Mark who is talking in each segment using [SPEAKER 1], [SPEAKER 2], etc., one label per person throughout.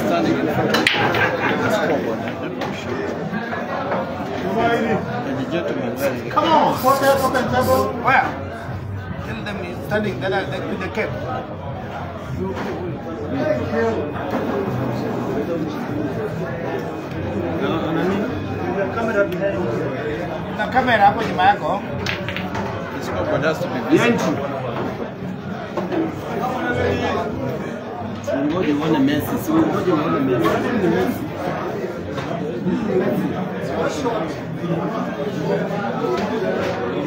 [SPEAKER 1] Standing in front of the scoreboard. And the gentleman
[SPEAKER 2] Come on, table. Where? Tell them standing there like with the cap. Na kamera hapo nyuma yako.
[SPEAKER 1] Ngoja uone Messi, si ngoja uone Messi.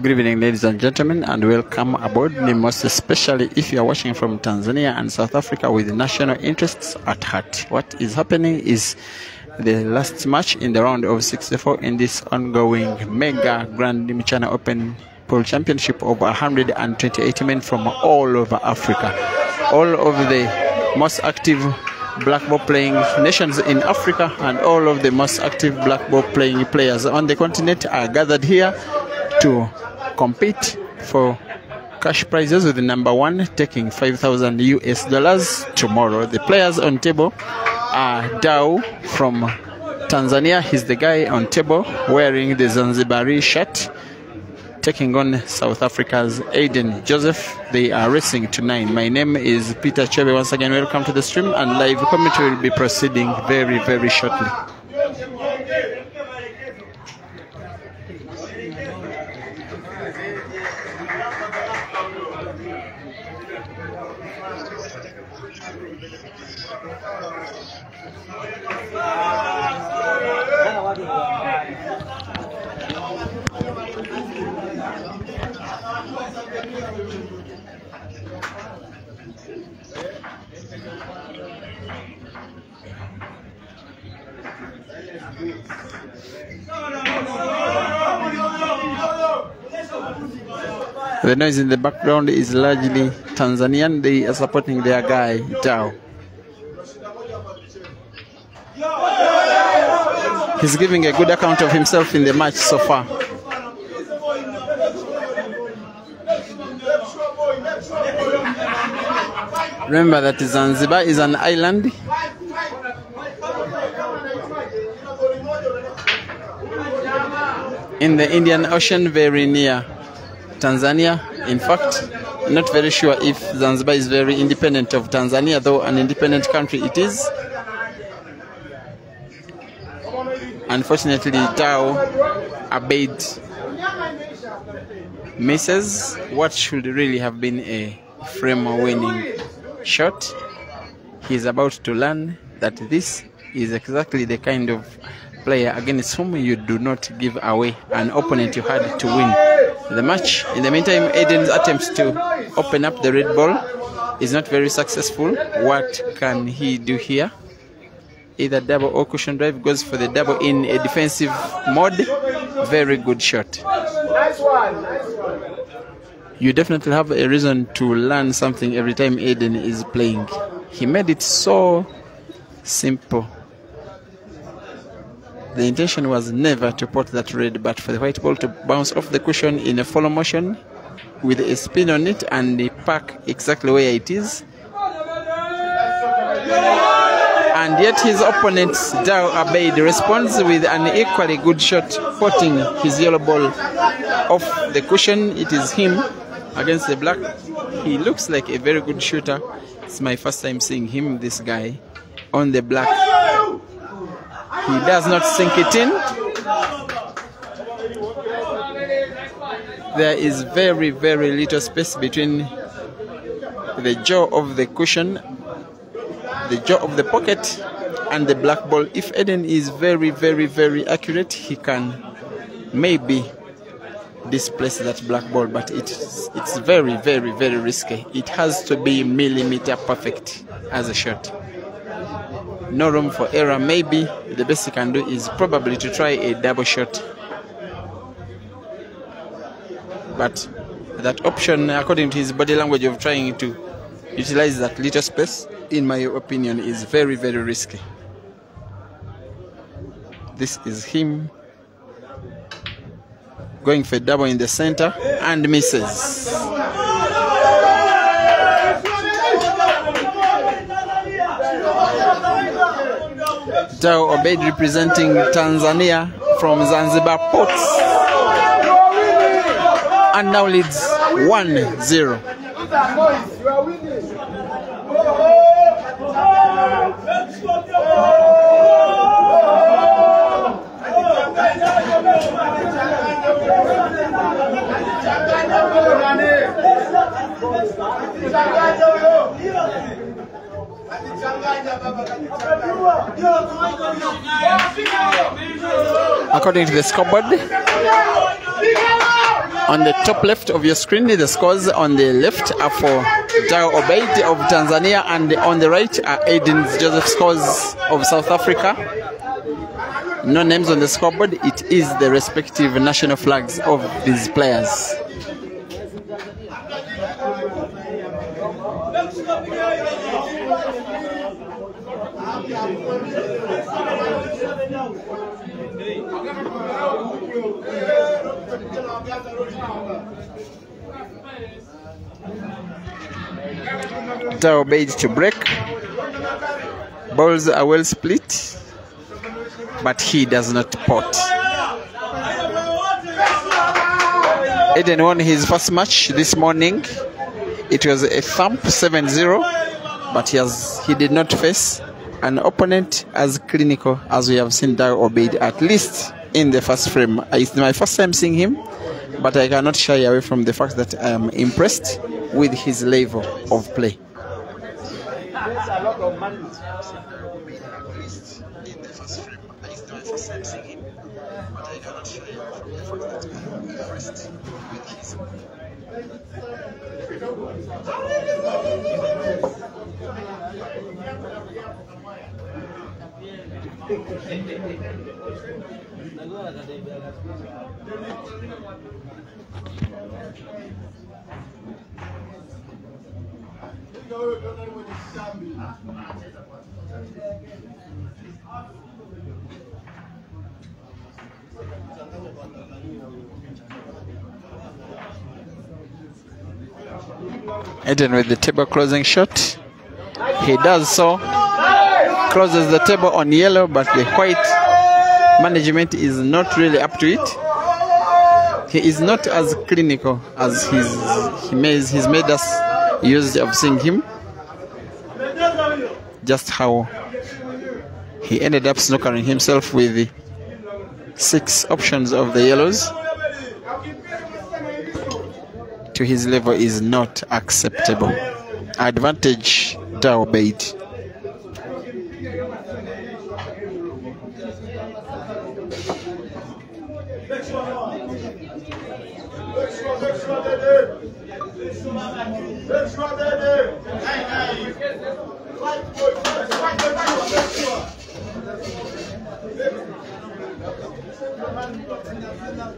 [SPEAKER 1] Good evening, ladies and gentlemen, and welcome aboard. Most especially if you are watching from Tanzania and South Africa with national interests at heart. What is happening is the last match in the round of 64 in this ongoing mega Grand Mchana Open Pool Championship of 128 men from all over Africa. All of the most active black ball playing nations in Africa and all of the most active black ball playing players on the continent are gathered here to compete for cash prizes with the number one taking 5,000 US dollars tomorrow. The players on table are Dau from Tanzania. He's the guy on table wearing the Zanzibari shirt taking on South Africa's Aden Joseph. They are racing to nine. My name is Peter Kyobe. Once again, welcome to the stream, and live commentary will be proceeding very, very shortly. The noise in the background is largely Tanzanian. They are supporting their guy, Tao. He's giving a good account of himself in the match so far. Remember that Zanzibar is an island. In the Indian Ocean, very near Tanzania. In fact, not very sure if Zanzibar is very independent of Tanzania, though an independent country it is. Unfortunately, Dau Abeid misses what should really have been a frame winning shot. He's about to learn that this is exactly the kind of player against whom you do not give away an opponent you had to win the match. In the meantime, Aden's attempts to open up the red ball is not very successful. What can he do here? Either double or cushion drive goes for the double in a defensive mode. Very good shot.
[SPEAKER 2] Nice one.
[SPEAKER 1] You definitely have a reason to learn something every time Aden is playing. He made it so simple. The intention was never to put that red, but for the white ball to bounce off the cushion in a follow motion with a spin on it and park exactly where it is. And yet his opponent, Dau Abeid, responds with an equally good shot, putting his yellow ball off the cushion. It is him against the black. He looks like a very good shooter. It's my first time seeing him, this guy, on the black. He does not sink it in. There is very, very little space between the jaw of the cushion, the jaw of the pocket, and the black ball. If Aden is very, very, very accurate, he can maybe displace that black ball, but it's it's very, very, very risky. It has to be millimeter perfect as a shot. No room for error. Maybe the best he can do is probably to try a double shot. But that option, according to his body language of trying to utilize that little space, in my opinion, is very, very risky. This is him going for double in the center and misses. Tao Obeid representing Tanzania from Zanzibar Ports and now leads 1 0. According to the scoreboard, on the top left of your screen, the scores on the left are for Dau Abeid of Tanzania, and on the right are Aden Joseph scores of South Africa. No names on the scoreboard, it is the respective national flags of these players. Dau Abeid to break. Balls are well split, but he does not pot. Aden won his first match this morning. It was a thump 7-0, but he has he did not face an opponent as clinical as we have seen Dau Abeid at least in the first frame. It's my first time seeing him, but I cannot shy away from the fact that I am impressed with his level of play. There's
[SPEAKER 3] a lot of money. At least in the first frame. I used to my first time singing, but I cannot show you from the fact that I'm impressed
[SPEAKER 1] with his. Hallelujah! Aden with the table closing shot. He does so. Closes the table on yellow, but the white management is not really up to it. He is not as clinical as he's, he made, he's made us used of seeing him. Just how he ended up snookering himself with the six options of the yellows to his level is not acceptable. Advantage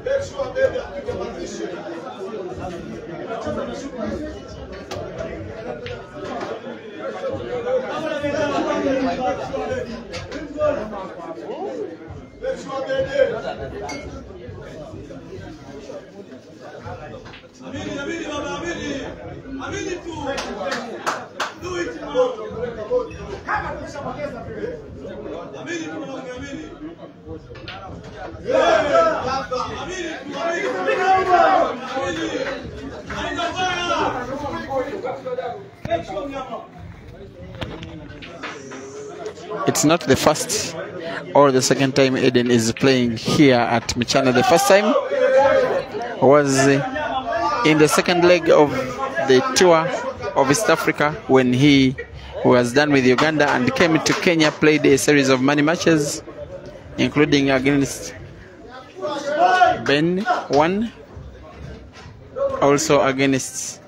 [SPEAKER 1] Dau Abeid.
[SPEAKER 4] Amini, amini baba, amini. Amini tu. Do it now. Amini tu mwanangu, amini. Amini tu, amini. Amini. Haina baya. Let's go, mnyama.
[SPEAKER 1] It's not the first or the second time Aden is playing here at Mchana. The first time was in the second leg of the tour of East Africa when he was done with Uganda and came to Kenya, played a series of money matches, including against Ben one, also against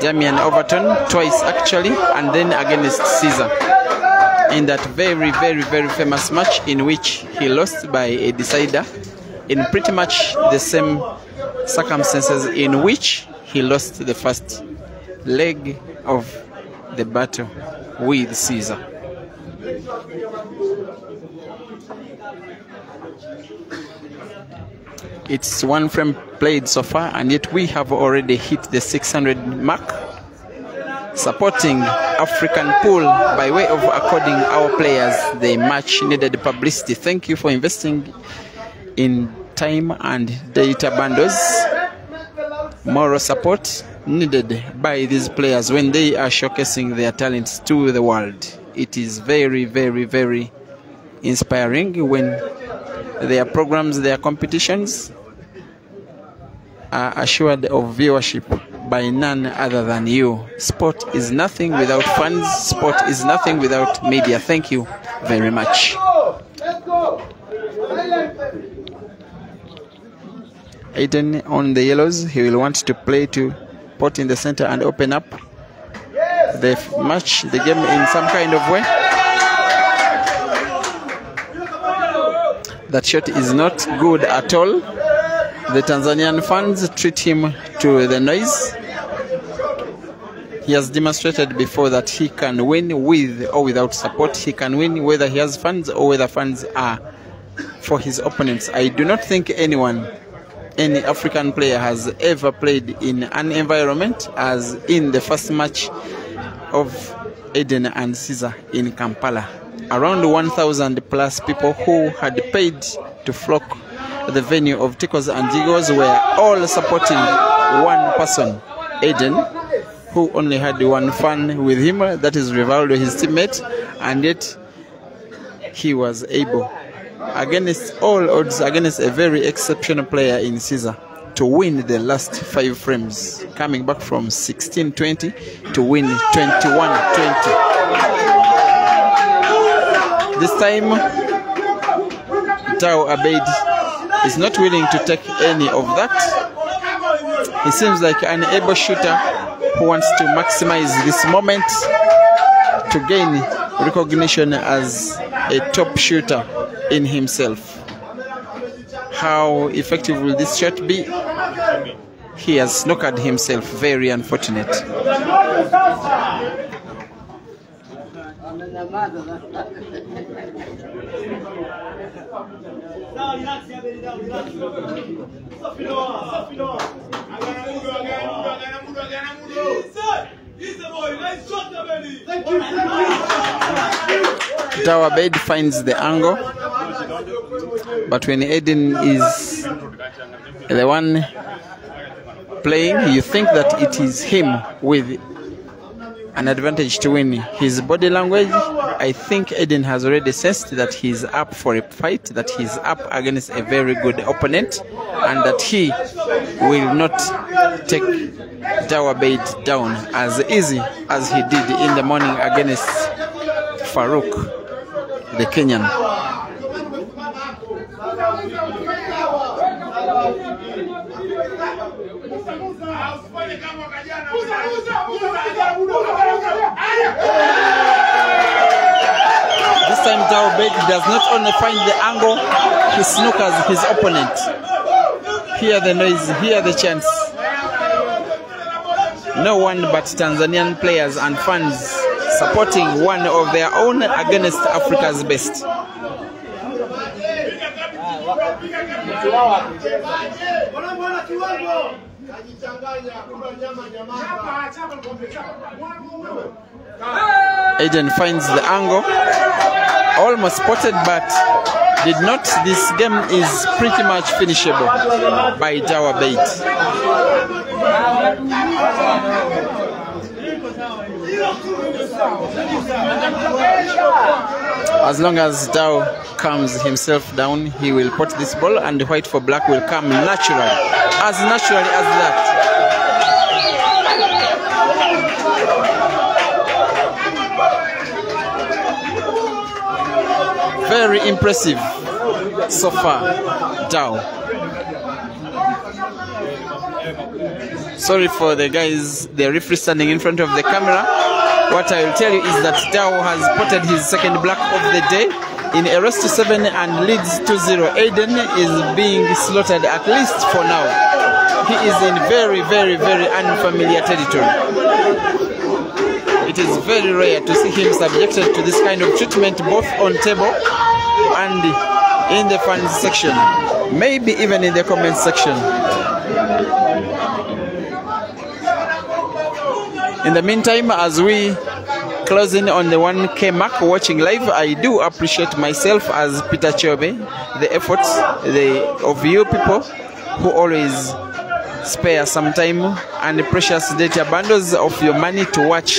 [SPEAKER 1] Damian Overton twice actually, and then against Caesar. In that very, very, very famous match in which he lost by a decider in pretty much the same circumstances in which he lost the first leg of the battle with Caesar. It's one frame played so far, and yet we have already hit the 600 mark. Supporting African pool by way of according our players the much needed publicity. Thank you for investing in time and data bundles. Moral support needed by these players when they are showcasing their talents to the world. It is very, very, very inspiring when their programs, their competitions are assured of viewership by none other than you. Sport is nothing without fans, sport is nothing without media. Thank you very much. Aden on the yellows, he will want to play to put in the center and open up the match, the game in some kind of way. That shot is not good at all. The Tanzanian fans treat him to the noise. He has demonstrated before that he can win with or without support. He can win whether he has fans or whether fans are for his opponents. I do not think anyone, any African player has ever played in an environment as in the first match of Aden and Caesar in Kampala. Around 1,000 plus people who had paid to flock the venue of Tickles and Jiggles were all supporting one person, Aden, who only had one fan with him, that is Rivaldo, his teammate, and yet he was able, against all odds, against a very exceptional player in Caesar, to win the last five frames, coming back from 16-20 to win 21-20. This time, Dau Abeid is not willing to take any of that. He seems like an able shooter who wants to maximize this moment to gain recognition as a top shooter in himself. How effective will this shot be? He has snookered himself, very unfortunate. Dau Abeid finds the angle, but when Aden is the one playing, you think that it is him with an advantage to win. His body language, I think Aden has already sensed that he's up for a fight, that he's up against a very good opponent, and that he will not take Dau Abeid down as easy as he did in the morning against Farouk, the Kenyan. This time Daubed does not only find the angle, he snookers his opponent. Hear the noise, hear the chants. No one but Tanzanian players and fans supporting one of their own against Africa's best. Aden finds the angle, almost spotted, but did not. This game is pretty much finishable by Dau Abeid. As long as Dau calms himself down, he will put this ball, and the white for black will come naturally, as naturally as that. Very impressive so far, Dau. Sorry for the guys, the referee standing in front of the camera. What I will tell you is that Dau has potted his second black of the day in a race to 7 and leads 2-0. Aden is being slaughtered at least for now. He is in very, very, very unfamiliar territory. It is very rare to see him subjected to this kind of treatment both on table and in the fans section, maybe even in the comment section. In the meantime, as we closing on the 1K mark watching live, I do appreciate myself as Peter Kyobe, the efforts the, of you people who always spare some time and precious data bundles of your money to watch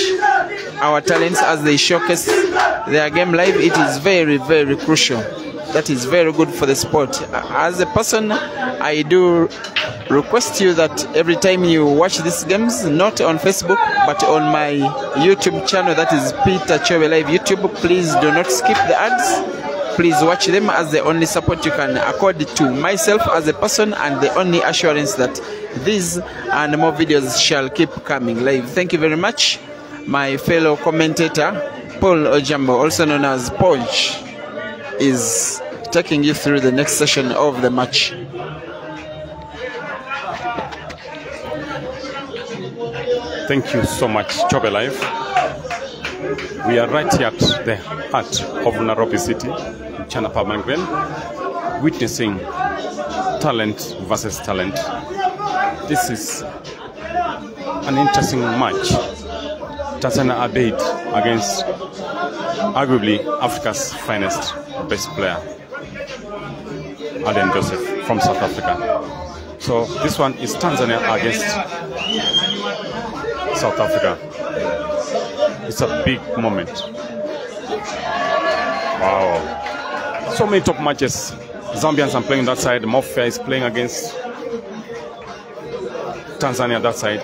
[SPEAKER 1] our talents as they showcase their game live. It is very, very crucial. That is very good for the sport. As a person, I do request you that every time you watch these games, not on Facebook, but on my YouTube channel, that is Peter Kyobe Live YouTube, please do not skip the ads. Please watch them as the only support you can accord to myself as a person and the only assurance that these and more videos shall keep coming live. Thank you very much, my fellow commentator, Paul Ojambo, also known as Podge, is taking you through the next session of the match.
[SPEAKER 5] Thank you so much, Kyobe Live. We are right here at the heart of Nairobi City, Chanapa Mangrel, witnessing talent versus talent. This is an interesting match. Tanzania Abeid against arguably Africa's finest best player, Aden Joseph from South Africa. So this one is Tanzania against South Africa. It's a big moment. Wow. So many top matches. Zambians are playing that side. Mafia is playing against Tanzania that side.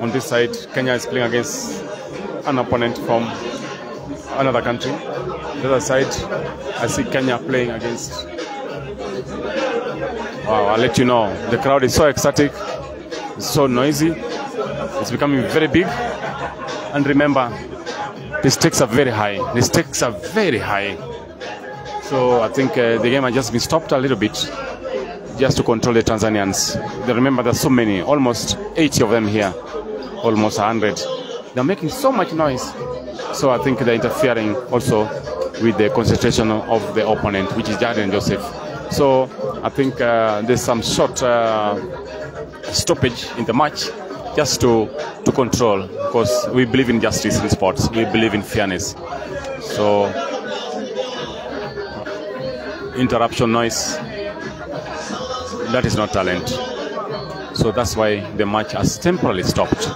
[SPEAKER 5] On this side, Kenya is playing against an opponent from another country. The other side, I see Kenya playing against. Wow, I'll let you know. The crowd is so ecstatic, it's so noisy, it's becoming very big. And remember, the stakes are very high. The stakes are very high. So I think uh, the game has just been stopped a little bit just to control the Tanzanians. They remember there's so many, almost 80 of them here, almost 100. They're making so much noise. So I think they're interfering also with the concentration of the opponent, which is Aden Joseph. So I think uh, there's some short uh, stoppage in the match just to, to control because we believe in justice in sports. We believe in fairness. So interruption noise, that is not talent. So that's why the match has temporarily stopped.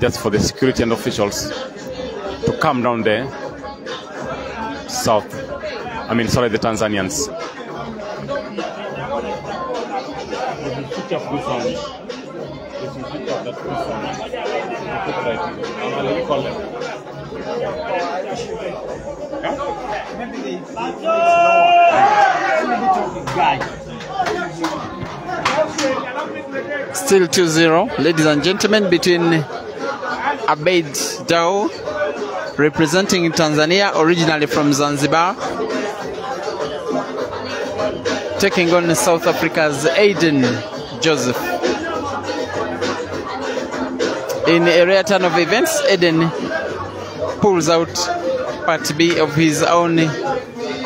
[SPEAKER 5] Just for the security and officials to come down there south. I mean, sorry, the Tanzanians.
[SPEAKER 1] Still 2-0, ladies and gentlemen, between Abeid Dau, representing Tanzania, originally from Zanzibar, taking on South Africa's Aden Joseph. In a rare turn of events, Aden pulls out part B of his own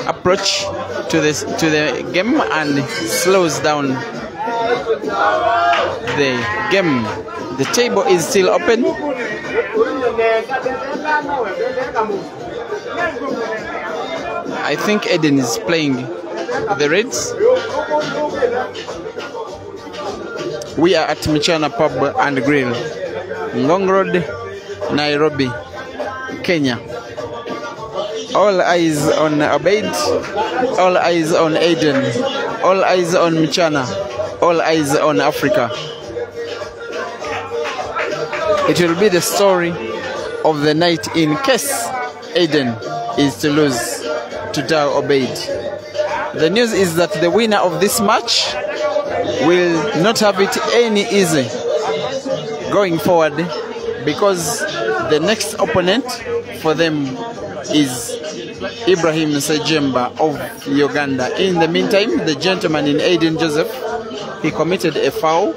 [SPEAKER 1] approach to the, to the game and slows down the game. The table is still open. I think Aden is playing the Reds. We are at Mchana Pub and Grill, Ngong Road, Nairobi, Kenya. All eyes on Abeid, all eyes on Aden, all eyes on Mchana. all eyes on Africa. It will be the story of the night in case Aden is to lose to Dau Abeid. The news is that the winner of this match will not have it any easy going forward because the next opponent for them is Ibrahim Sejemba of Uganda. In the meantime, the gentleman in Aden Joseph, he committed a foul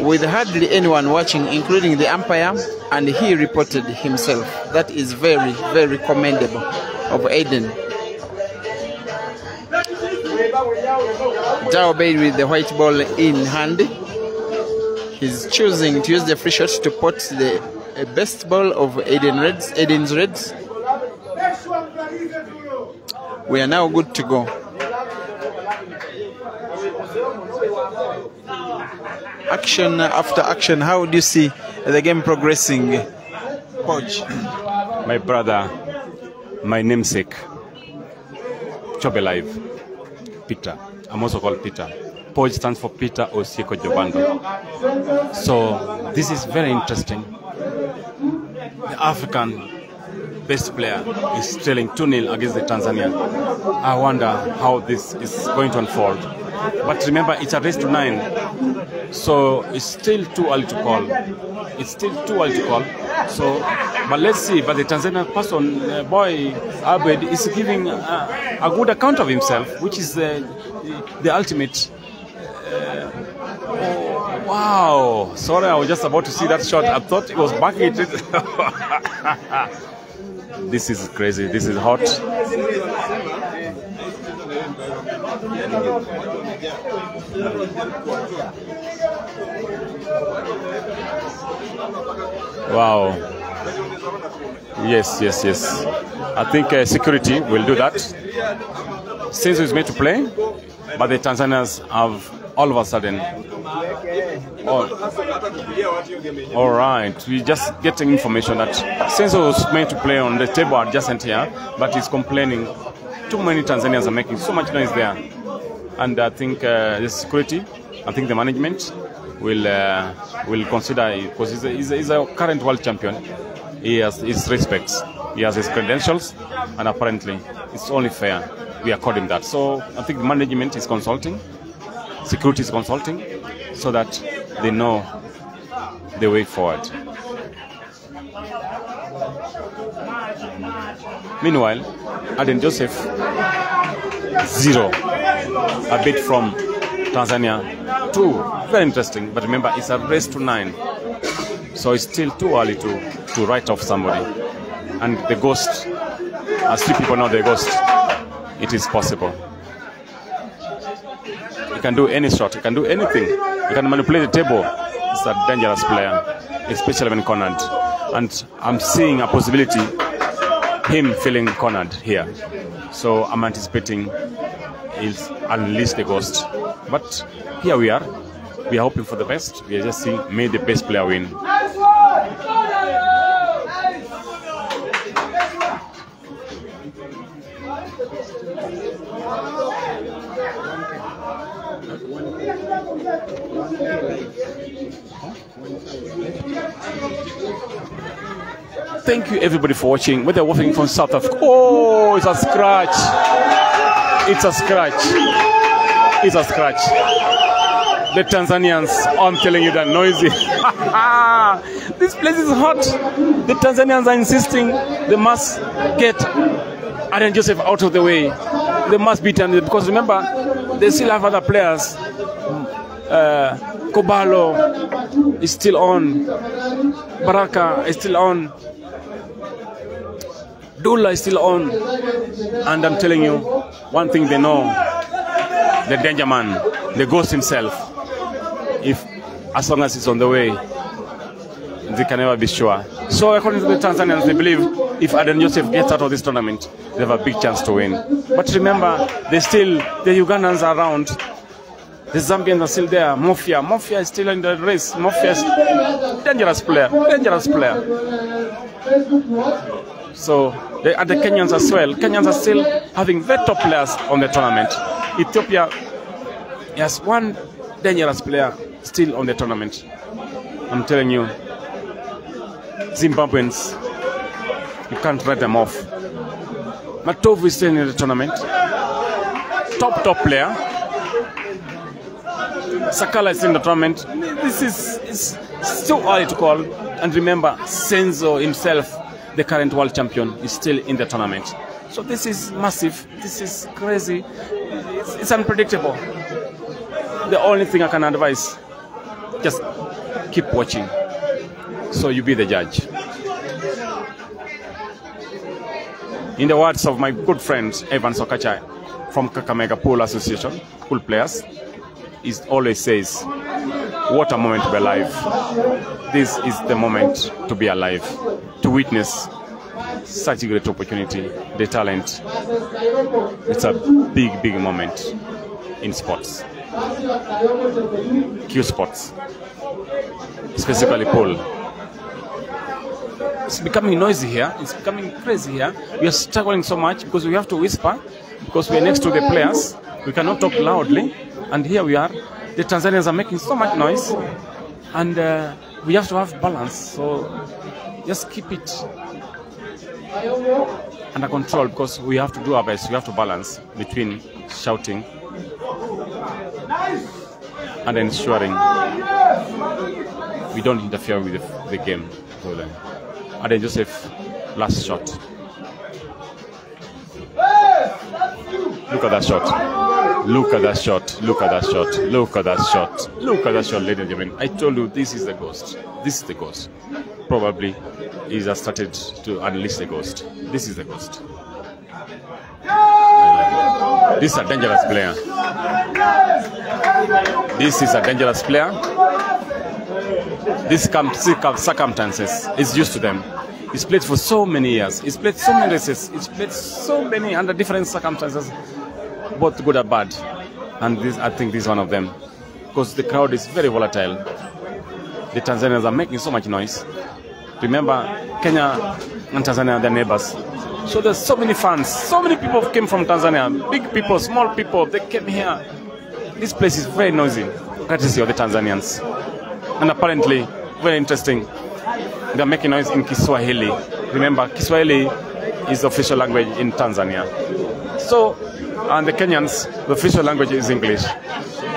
[SPEAKER 1] with hardly anyone watching, including the umpire, and he reported himself. That is very, very commendable of Aden. Dao Bay with the white ball in hand. He's choosing to use the free shot to pot the best ball of Aden Reds, Aden's Reds. We are now good to go. Action after action, how do you see the game progressing? Coach.
[SPEAKER 5] My brother, my namesake, Kyobe Live, Peter. I'm also called Peter. Poj stands for Peter Osieko Jobando. So this is very interesting. The African best player is trailing 2 0 against the Tanzanian. I wonder how this is going to unfold. But remember, it's a race to nine. So it's still too early to call. It's still too early to call. So, but let's see. But the Tanzanian person, uh, boy Abeid, is giving uh, a good account of himself, which is uh, the, the ultimate. Uh, oh, wow! Sorry, I was just about to see that shot. I thought it was it. this is crazy. This is hot. Wow. Yes, yes, yes. I think uh, security will do that. Since he's made to play, but the Tanzanians have all of a sudden. All right, we just getting information that Senzo was meant to play on the table adjacent here, but he's complaining. Too many Tanzanians are making so much noise there, and I think uh, the security, I think the management will uh, will consider because he's a, he's, a, he's a current world champion. He has his respects, he has his credentials, and apparently it's only fair we accord him that. So I think the management is consulting, security is consulting, so that they know the way forward. Meanwhile, Aden Joseph, zero. A bit from Tanzania, two. Very interesting, but remember, it's a race to nine. So it's still too early to, to write off somebody. And the ghost, as few people know the ghost, it is possible. Can do any shot, you can do anything. You can manipulate the table. It's a dangerous player, especially when cornered. And I'm seeing a possibility him feeling cornered here. So I'm anticipating he'll unleash the ghost. But here we are. We are hoping for the best. We are just seeing may the best player win. Thank you everybody for watching. Whether watching from South Africa. Oh, it's a scratch. It's a scratch. It's a scratch. The Tanzanians, I'm telling you, they're noisy. this place is hot. The Tanzanians are insisting they must get Aden Joseph out of the way. They must beat him because remember, they still have other players. Uh, Kobalo is still on. Baraka is still on. Dula is still on. And I'm telling you, one thing they know the danger man, the ghost himself. If as long as he's on the way, they can never be sure. So according to the Tanzanians, they believe if Aden Joseph gets out of this tournament, they have a big chance to win. But remember, they still the Ugandans are around. The Zambians are still there. Mafia, Mafia is still in the race. Mafia is dangerous player, dangerous player. So Eh, the, and the Kenyans as well. Kenyans are still having very top players on the tournament. Ethiopia has one dangerous player still on the tournament. I'm telling you, Zimbabweans, you can't write them off. Matovu is still in the tournament. Top, top player. Sakala is in the tournament. This is it's too early to call. And remember, Senzo himself, the current world champion, is still in the tournament. So this is massive. This is crazy. It's, it's unpredictable. The only thing I can advise, just keep watching. So you be the judge. In the words of my good friend Evan Sokacha from Kakamega Pool Association, Pool Players, he always says, What a moment to be alive. This is the moment to be alive, to witness such a great opportunity, the talent. It's a big, big moment in sports. cue sports, specifically pool. It's becoming noisy here. It's becoming crazy here. We are struggling so much because we have to whisper because we are next to the players. We cannot talk loudly. And here we are. The Tanzanians are making so much noise. And uh, we have to have balance. So just keep it under control because we have to do our best. We have to balance between shouting and ensuring we don't interfere with the, the game. Then, and then Joseph, last shot. Look at that shot. Look at that shot. Look at that shot. Look at that shot. Look at that shot, ladies and gentlemen. I told you this is the ghost. This is the ghost. Probably he has started to unleash the ghost. This is the ghost. This is a dangerous player. This is a dangerous player. This circumstances is used to them. He's played for so many years. He's played so many races. He's played so many under different circumstances, both good and bad. And this, I think this is one of them. Because the crowd is very volatile. The Tanzanians are making so much noise. Remember, Kenya and Tanzania are their neighbors. So there's so many fans. So many people came from Tanzania. Big people, small people, they came here. This place is very noisy, courtesy of the Tanzanians. And apparently, very interesting. They're making noise in Kiswahili. Remember, Kiswahili is the official language in Tanzania. So, and the Kenyans, the official language is English.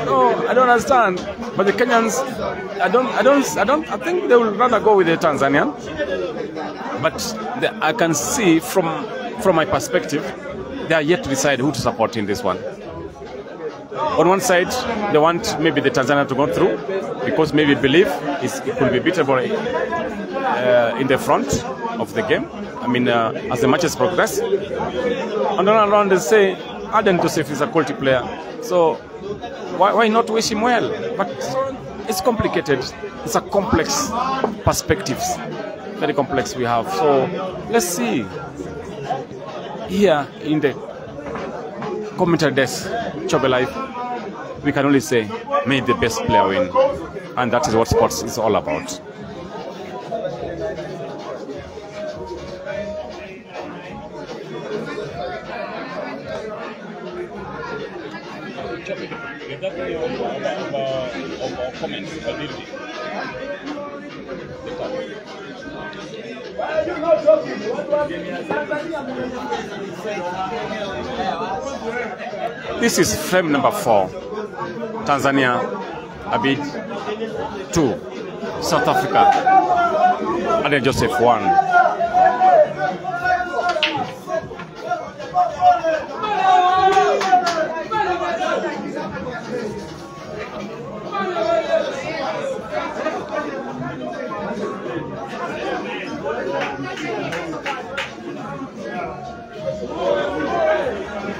[SPEAKER 5] No, I don't understand. But the Kenyans, I don't, I don't, I don't, I think they will rather go with the Tanzanian. But the, I can see from from my perspective, they are yet to decide who to support in this one. On one side, they want maybe the Tanzania to go through because maybe believe it will be beatable uh, in the front of the game. I mean, uh, as the matches progress. And then around they say, Aden Joseph is a quality player. So why, why not wish him well? But it's complicated. It's a complex perspectives. Very complex we have. So let's see. Here in the commentary desk, Kyobe Life, we can only say, may the best player win. And that is what sports is all about. This is frame number four. Tanzania, Abid, two. South Africa, Aden Joseph, one.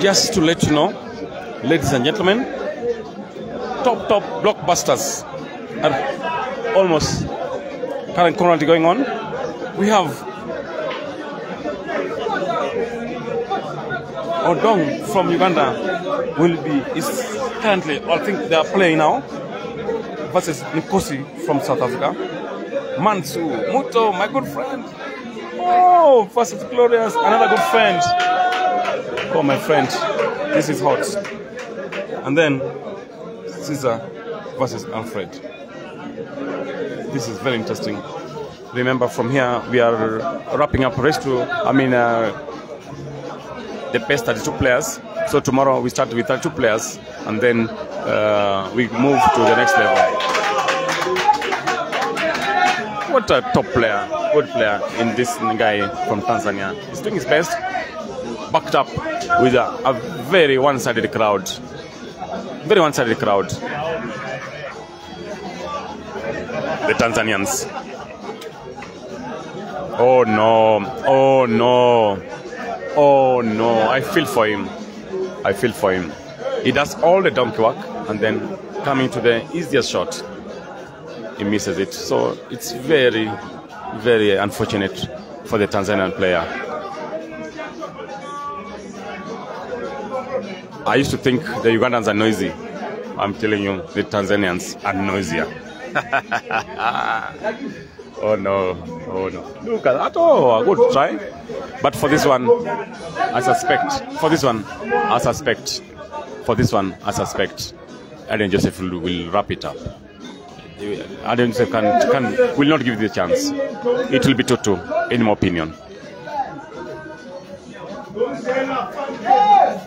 [SPEAKER 5] Just to let you know, ladies and gentlemen, top top blockbusters are almost currently going on. We have Odong from Uganda will be is currently I think they are playing now versus Nkosi from South Africa. Mansu Muto, my good friend. Oh, versus Glorious, another good friend. Oh, my friend, this is hot. And then Caesar versus Alfred. This is very interesting. Remember, from here we are wrapping up race to, I mean, uh, the best 32 players. So tomorrow we start with 32 players, and then uh, we move to the next level. What a top player, good player in this guy from Tanzania. He's doing his best, backed up with a, a very one-sided crowd. Very one-sided crowd. The Tanzanians. Oh no! Oh no! Oh no! I feel for him. I feel for him. He does all the donkey work and then coming to the easiest shot, he misses it. So it's very, very unfortunate for the Tanzanian player. I used to think the Ugandans are noisy. I'm telling you, the Tanzanians are noisier. oh no, oh no. Look at that. Oh, a good try. But for this one, I suspect, for this one, I suspect, for this one, I suspect, Aden Joseph will, will wrap it up. Aden Joseph can, can, will not give the chance. It will be 2 2, in my opinion.
[SPEAKER 6] Yes,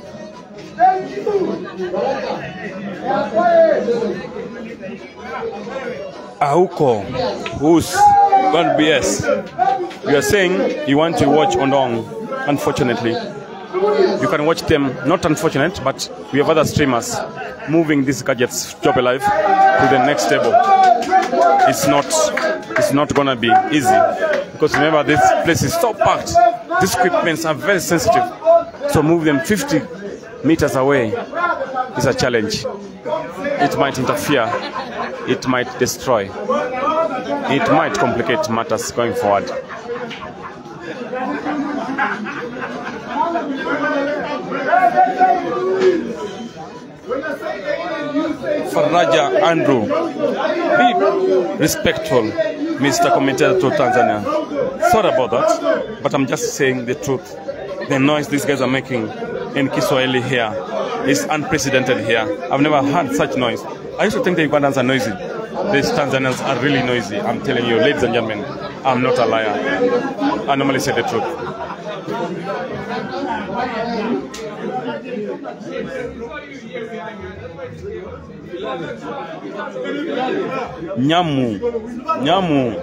[SPEAKER 6] Thank you!
[SPEAKER 5] Ahuko, who's gone BS? You are saying you want to watch Odong. Unfortunately, you can watch them. Not unfortunate, but we have other streamers moving these gadgets job alive to the next table. It's not. It's not gonna be easy because remember this place is so packed. These equipments are very sensitive, so move them 50 meters away is a challenge. It might interfere. It might destroy. It might complicate matters going forward. Faraja Andrew, be respectful, Mr. Commentator to Tanzania. Sorry about that, but I'm just saying the truth. The noise these guys are making in Kiswahili here is unprecedented here. I've never heard such noise. I used to think the Ugandans are noisy. These Tanzanians are really noisy. I'm telling you, ladies and gentlemen, I'm not a liar. I normally say the truth. Nyamu, Nyamu.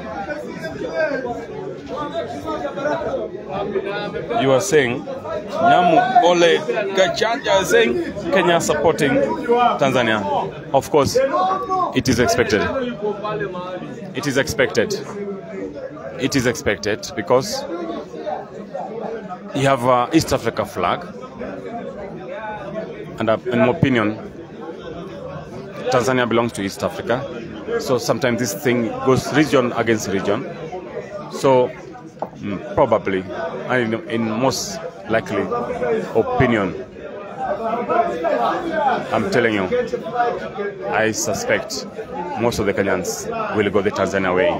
[SPEAKER 5] You are saying Nyamu Ole Gachanja is saying Kenya supporting Tanzania. Of course, it is expected. It is expected. It is expected because you have a East Africa flag, and in my opinion, Tanzania belongs to East Africa. So sometimes this thing goes region against region. So mm, probably, and in, in most likely opinion, I'm telling you, I suspect most of the Kenyans will go the Tanzania way.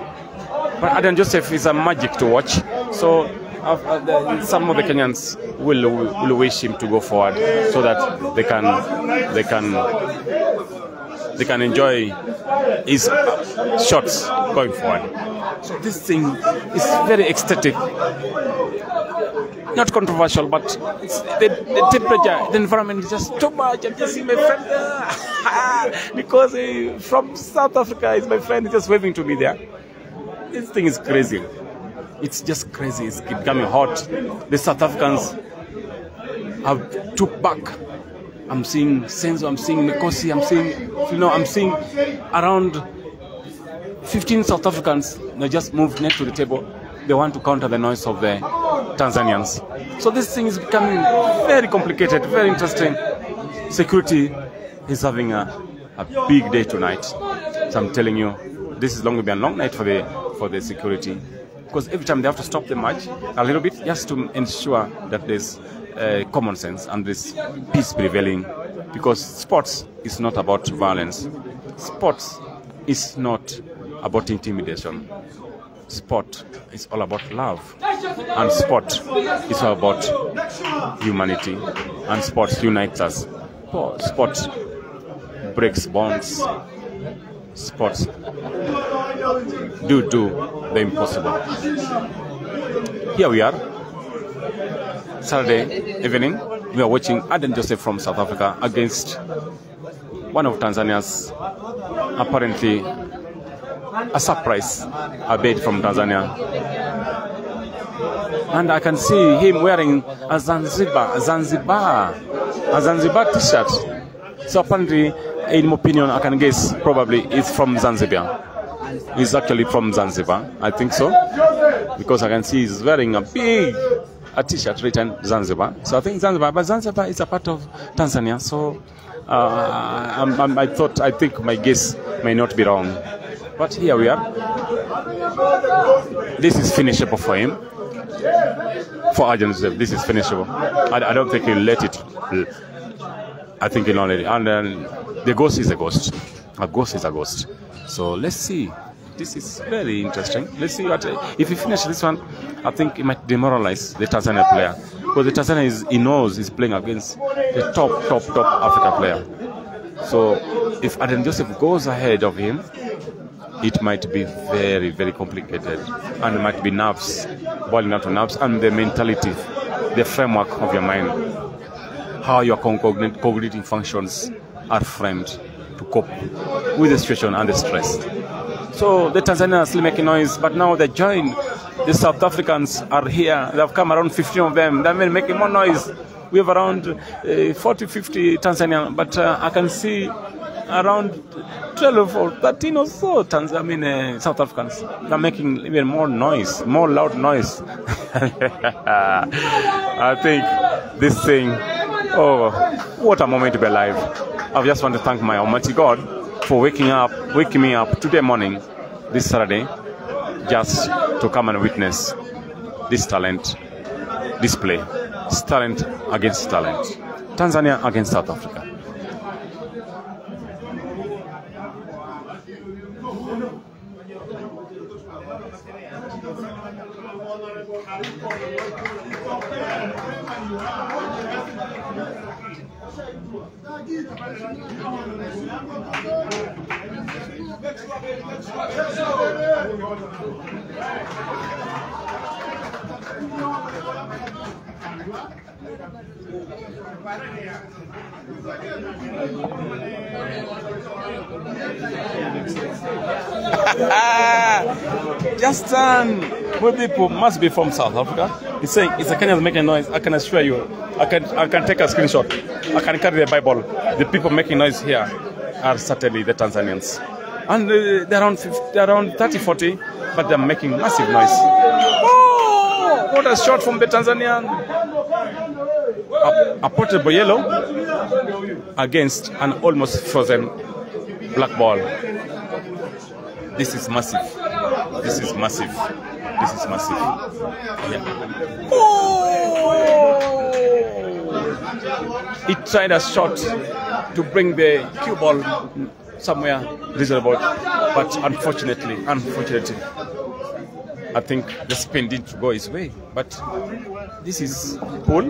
[SPEAKER 5] But Aden Joseph is a magic to watch. So uh, uh, some of the Kenyans will, will wish him to go forward so that they can they can they can enjoy his uh, shots going forward. So this thing is very ecstatic. Not controversial, but the, the temperature, the environment is just too much. I'm just seeing my friend there. because uh, from South Africa is my friend just waving to me there. This thing is crazy. It's just crazy. It's becoming hot. The South Africans have took back. I'm seeing Senzo, I'm seeing Nkosi, I'm seeing, you know, I'm seeing around 15 South Africans. They just moved next to the table. They want to counter the noise of the Tanzanians. So this thing is becoming very complicated, very interesting. Security is having a, a big day tonight. So I'm telling you, this is going to be a long night for the for the security because every time they have to stop the match a little bit just to ensure that there's uh, common sense and this peace prevailing because sports is not about violence. Sports is not about intimidation. Sport is all about love. And sport is all about humanity. And sports unites us. Sport breaks bonds. Sports do do the impossible. Here we are, Saturday evening. We are watching Aden Joseph from South Africa against one of Tanzania's apparently a surprise, Abeid from Tanzania. And I can see him wearing a Zanzibar, a Zanzibar, a Zanzibar t-shirt. So apparently, in my opinion, I can guess probably it's from Zanzibar. He's actually from Zanzibar, I think so, because I can see he's wearing a big a t-shirt written Zanzibar. So I think Zanzibar, but Zanzibar is a part of Tanzania. So uh, I'm, I'm, i thought, I think my guess may not be wrong. But here we are. This is finishable for him. For Joseph, this is finishable. I, I don't think he'll let it. I think he'll it. And then the ghost is a ghost. A ghost is a ghost. So let's see. This is very interesting. Let's see what if he finish this one. I think it might demoralize the Tanzania player because the Tanzania is he knows he's playing against the top, top, top Africa player. So if Aden Joseph goes ahead of him, it might be very, very complicated, and it might be nerves, boiling out to nerves, and the mentality, the framework of your mind, how your cognitive functions are framed to cope with the situation and the stress. So the Tanzanians are still making noise, but now they join. The South Africans are here. They have come around 15 of them. They're making more noise. We have around uh, 40, 50 Tanzanian, but uh, I can see around 12 or 13 or so Tanz I mean, uh, South Africans. They're making even more noise, more loud noise. I think this thing, oh, what a moment to be alive. I just want to thank my Almighty God for waking up, waking me up today morning, this Saturday, just to come and witness this talent display. It's talent against talent. Tanzania against South Africa. Just turn. Well, people must be from South Africa. He's saying it's a Kenyan making noise. I can assure you. I can I can take a screenshot. I can carry the Bible. The people making noise here are certainly the Tanzanians. And uh, they're around 50, they're around 30, 40, but they're making massive noise. Oh, what a shot from the Tanzanian. A, a portable yellow against an almost frozen black ball. This is massive. This is massive. This is massive. Yeah. Oh! He tried a shot to bring the cue ball somewhere reasonable, but unfortunately, unfortunately, I think the spin didn't go his way. But this is Pool.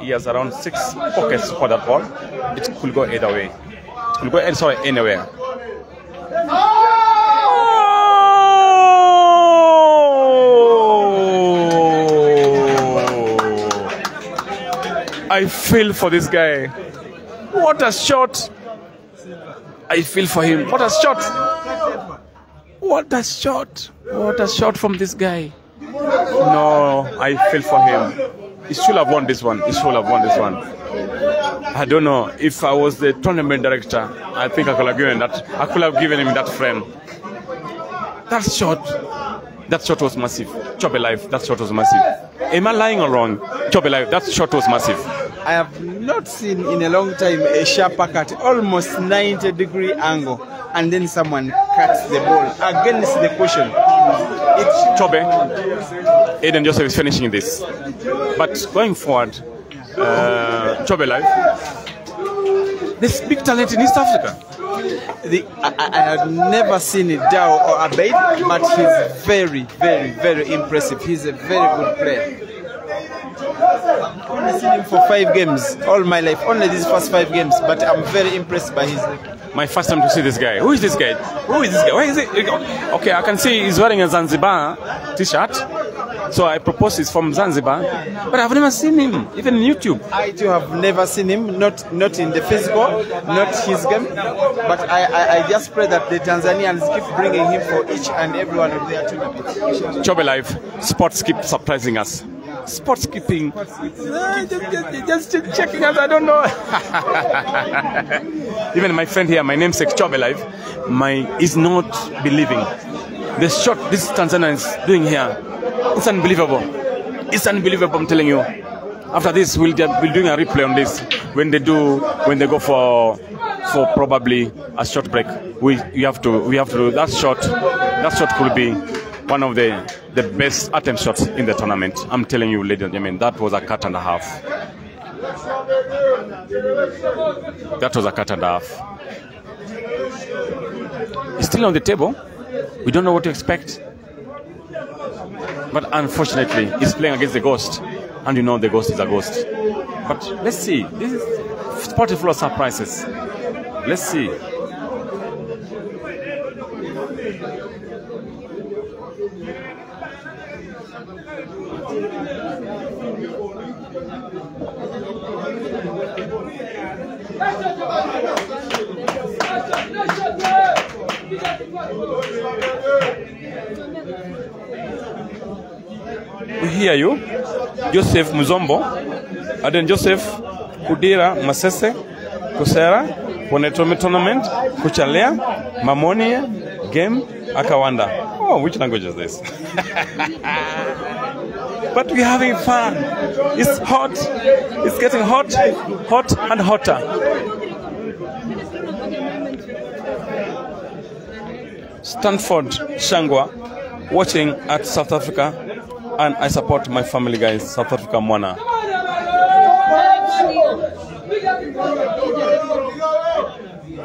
[SPEAKER 5] He has around six pockets for that ball. It could go either way. It could go eh, sorry anywhere. I feel for this guy. What a shot! I feel for him. What a shot! What a shot! What a shot from this guy. No, I feel for him. He should have won this one. He should have won this one. I don't know. If I was the tournament director, I think I could have given that. I could have given him that frame. That shot, that shot was massive. Kyobe Live, that shot was massive. Am I lying or wrong? Kyobe Live, that shot was massive.
[SPEAKER 1] I have not seen in a long time a sharp pack at almost 90 degree angle and then someone cuts the ball against the cushion. It's
[SPEAKER 5] Kyobe, Aden Joseph is finishing this. But going forward, uh, Kyobe Life, This big talent in East Africa.
[SPEAKER 1] the, I, I had never seen it Dau or Abeid, but he's very, very, very impressive. He's a very good player. I've only seen him for five games all my life, only these first five games, but I'm very impressed by his.
[SPEAKER 5] My first time to see this guy. Who is this guy? Who is this guy? Where is it? Okay, I can see he's wearing a Zanzibar t-shirt. So I propose he's from Zanzibar, but I've never seen him, even in YouTube.
[SPEAKER 1] I too have never seen him, not not in the physical, not his game, but I, I, I just pray that the Tanzanians keep bringing him for each and every one of their tournaments.
[SPEAKER 5] Kyobe Live, sports keep surprising us. Sports keeping, just, checking us. I don't know. Even my friend here, my namesake Kyobe Live, my is not believing the shot this Tanzania is doing here. It's unbelievable. It's unbelievable. I'm telling you. After this, we'll be we'll doing a replay on this when they do when they go for for probably a short break. We you have to we have to do that shot. That shot could be one of the the best attempt shots in the tournament. I'm telling you, ladies and gentlemen, that was a cut and a half. That was a cut and a half. It's still on the table. We don't know what to expect. But unfortunately, he's playing against the ghost. And you know the ghost is a ghost. But let's see. This is sport full of surprises. Let's see. We hear you. Joseph Muzombo, and then Joseph Kudira Masese, Kusera, Ponetome Tournament, Kuchalea, Mamonia, Game, Akawanda. Oh, which language is this? but we're having fun. It's hot. It's getting hot, hot and hotter. Stanford Shangwa watching at South Africa and I support my family guys, South Africa Mwana.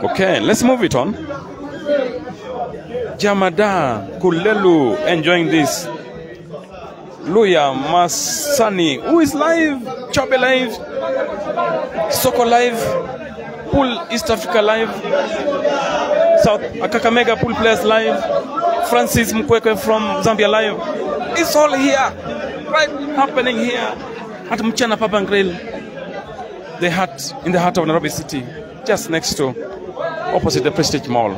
[SPEAKER 5] Okay, let's move it on. Jamada Kulelu enjoying this. Luya Masani, who is live? Chobe live, Soko live, Pool East Africa live, South Akakamega Pool Players live, Francis Mkwekwe from Zambia live. It's all here, right happening here at Mchana Pub and Grill, the heart in the heart of Nairobi City, just next to, opposite the Prestige Mall.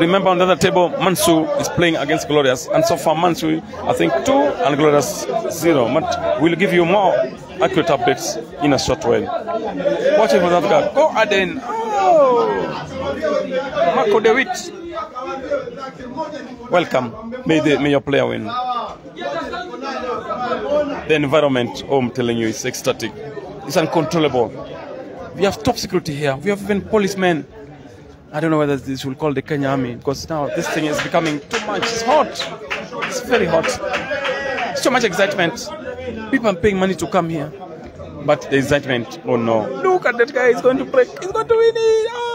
[SPEAKER 5] Remember on the other table, Mansu is playing against Glorious, and so far Mansu, I think two and Glorious zero. But we'll give you more accurate updates in a short while. Watching for that guy. Go Aden. Oh, Marco DeWitt. Welcome. May, the, may your player win. The environment, oh, I'm telling you, is ecstatic. It's uncontrollable. We have top security here. We have even policemen. I don't know whether this will call the Kenya Army because now this thing is becoming too much. It's hot. It's very hot. It's too much excitement. People are paying money to come here. But the excitement, oh no. Look at that guy, he's going to break. He's going to win it. Oh!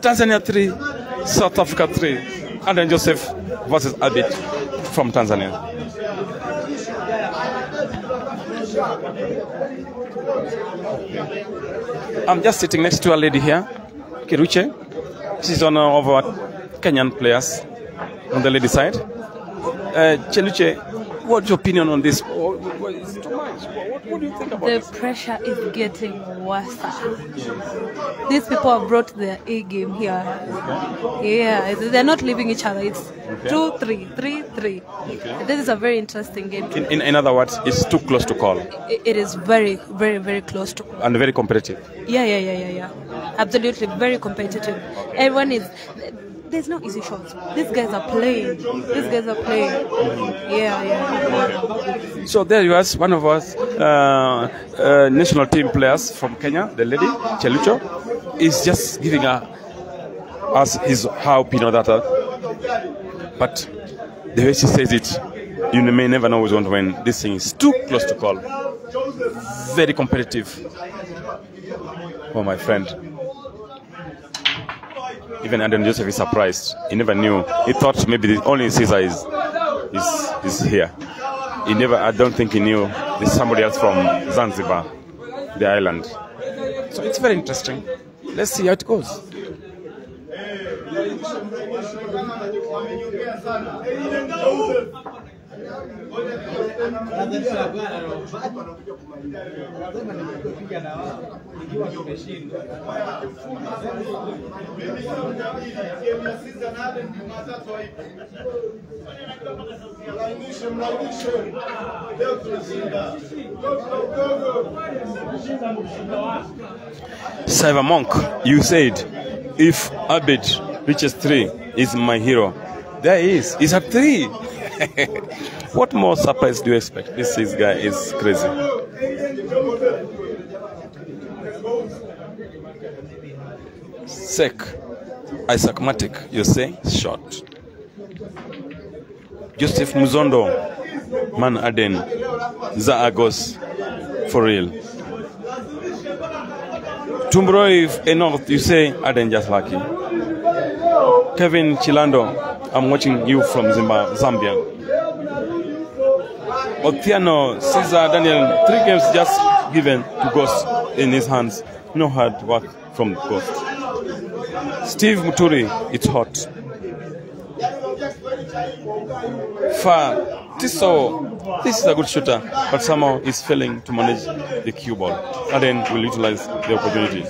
[SPEAKER 5] Tanzania 3, South Africa 3. And then Joseph versus Abeid from Tanzania. I'm just sitting next to a lady here, Kiruche. She's one of our Kenyan players on the lady side. Uh, Cheluche, what's your opinion on this? Or- Is it too much? What, what do you think about
[SPEAKER 7] The
[SPEAKER 5] this?
[SPEAKER 7] pressure is getting worse. These people have brought their A game here. Yeah, they're not leaving each other. It's two, three, three, three. This is a very interesting game.
[SPEAKER 5] In, in, in other words, it's too close to call
[SPEAKER 7] I- It is very, very, very close to. Call.
[SPEAKER 5] And very competitive.
[SPEAKER 7] Yeah, yeah, yeah, yeah, yeah. Absolutely, very competitive. Everyone is. There's no easy shots. These guys are playing. These guys are playing. Yeah, yeah.
[SPEAKER 5] So there you are, one of us uh, uh, national team players from Kenya, the lady Chelucho, is just giving her, us his her opinion that. Uh, but the way she says it, you may never know who's going to win. This thing is too close to call. Very competitive. Oh, my friend. Even Aden Joseph is surprised. He never knew. He thought maybe the only Caesar is is is here. He never. I don't think he knew there's somebody else from Zanzibar, the island. So it's very interesting. Let's see how it goes. Cyber Monk, you said if Abid reaches three, is my hero. There he is. He's at three. what more surprise do you expect? This is guy is crazy. Sek, Isaac Matic, you say short. Joseph Muzondo, Man Aden, Zaagos, for real. Tumbroy eh, Enoch, you say Aden just lucky. Kevin Chilando, I'm watching you from Zimba, Zambia. Otiano Caesar Daniel, three games just given to Ghost in his hands. No hard work from Ghost. Steve Muturi, it's hot. Fa Tiso, this is a good shooter, but somehow is failing to manage the cue ball. And then will utilize the opportunity.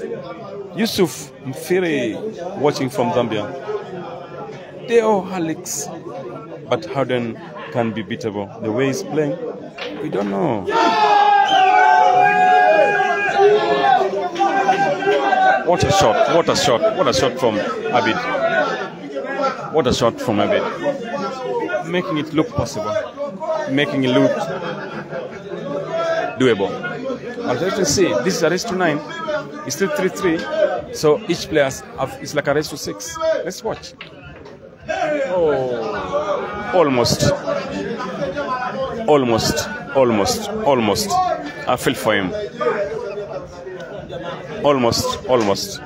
[SPEAKER 5] Yusuf Mfiri, watching from Zambia. Deo Halix, but Howden can be beatable. The way he's playing, we don't know. What a shot! What a shot! What a shot from Abeid! What a shot from Abeid! Making it look possible, making it look doable. And let us see. This is a race to nine. It's still three-three. So each player it's like a race to six. Let's watch. Oh, almost, almost, almost, almost. I feel for him. Almost, almost.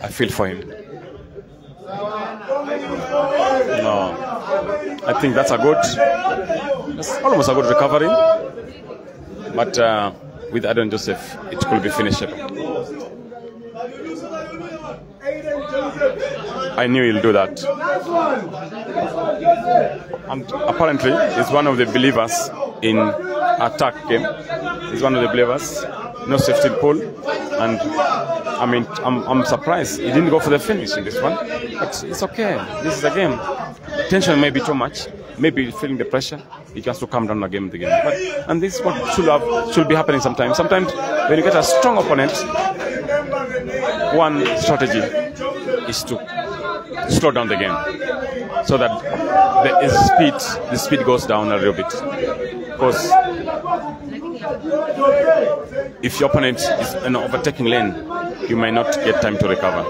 [SPEAKER 5] I feel for him. No, I think that's a good, that's almost a good recovery. But uh, with Aden Joseph, it could be finishable. I knew he'll do that. And apparently, he's one of the believers in attack game. He's one of the believers. No safety pool, and I mean, I'm, I'm surprised he didn't go for the finish in this one. But it's okay. This is a game. Tension may be too much. Maybe feeling the pressure. He has to calm down again and again. But and this is what should have should be happening sometimes. Sometimes when you get a strong opponent, one strategy is to slow down the game so that the speed the speed goes down a little bit. Because if your opponent is an overtaking lane you may not get time to recover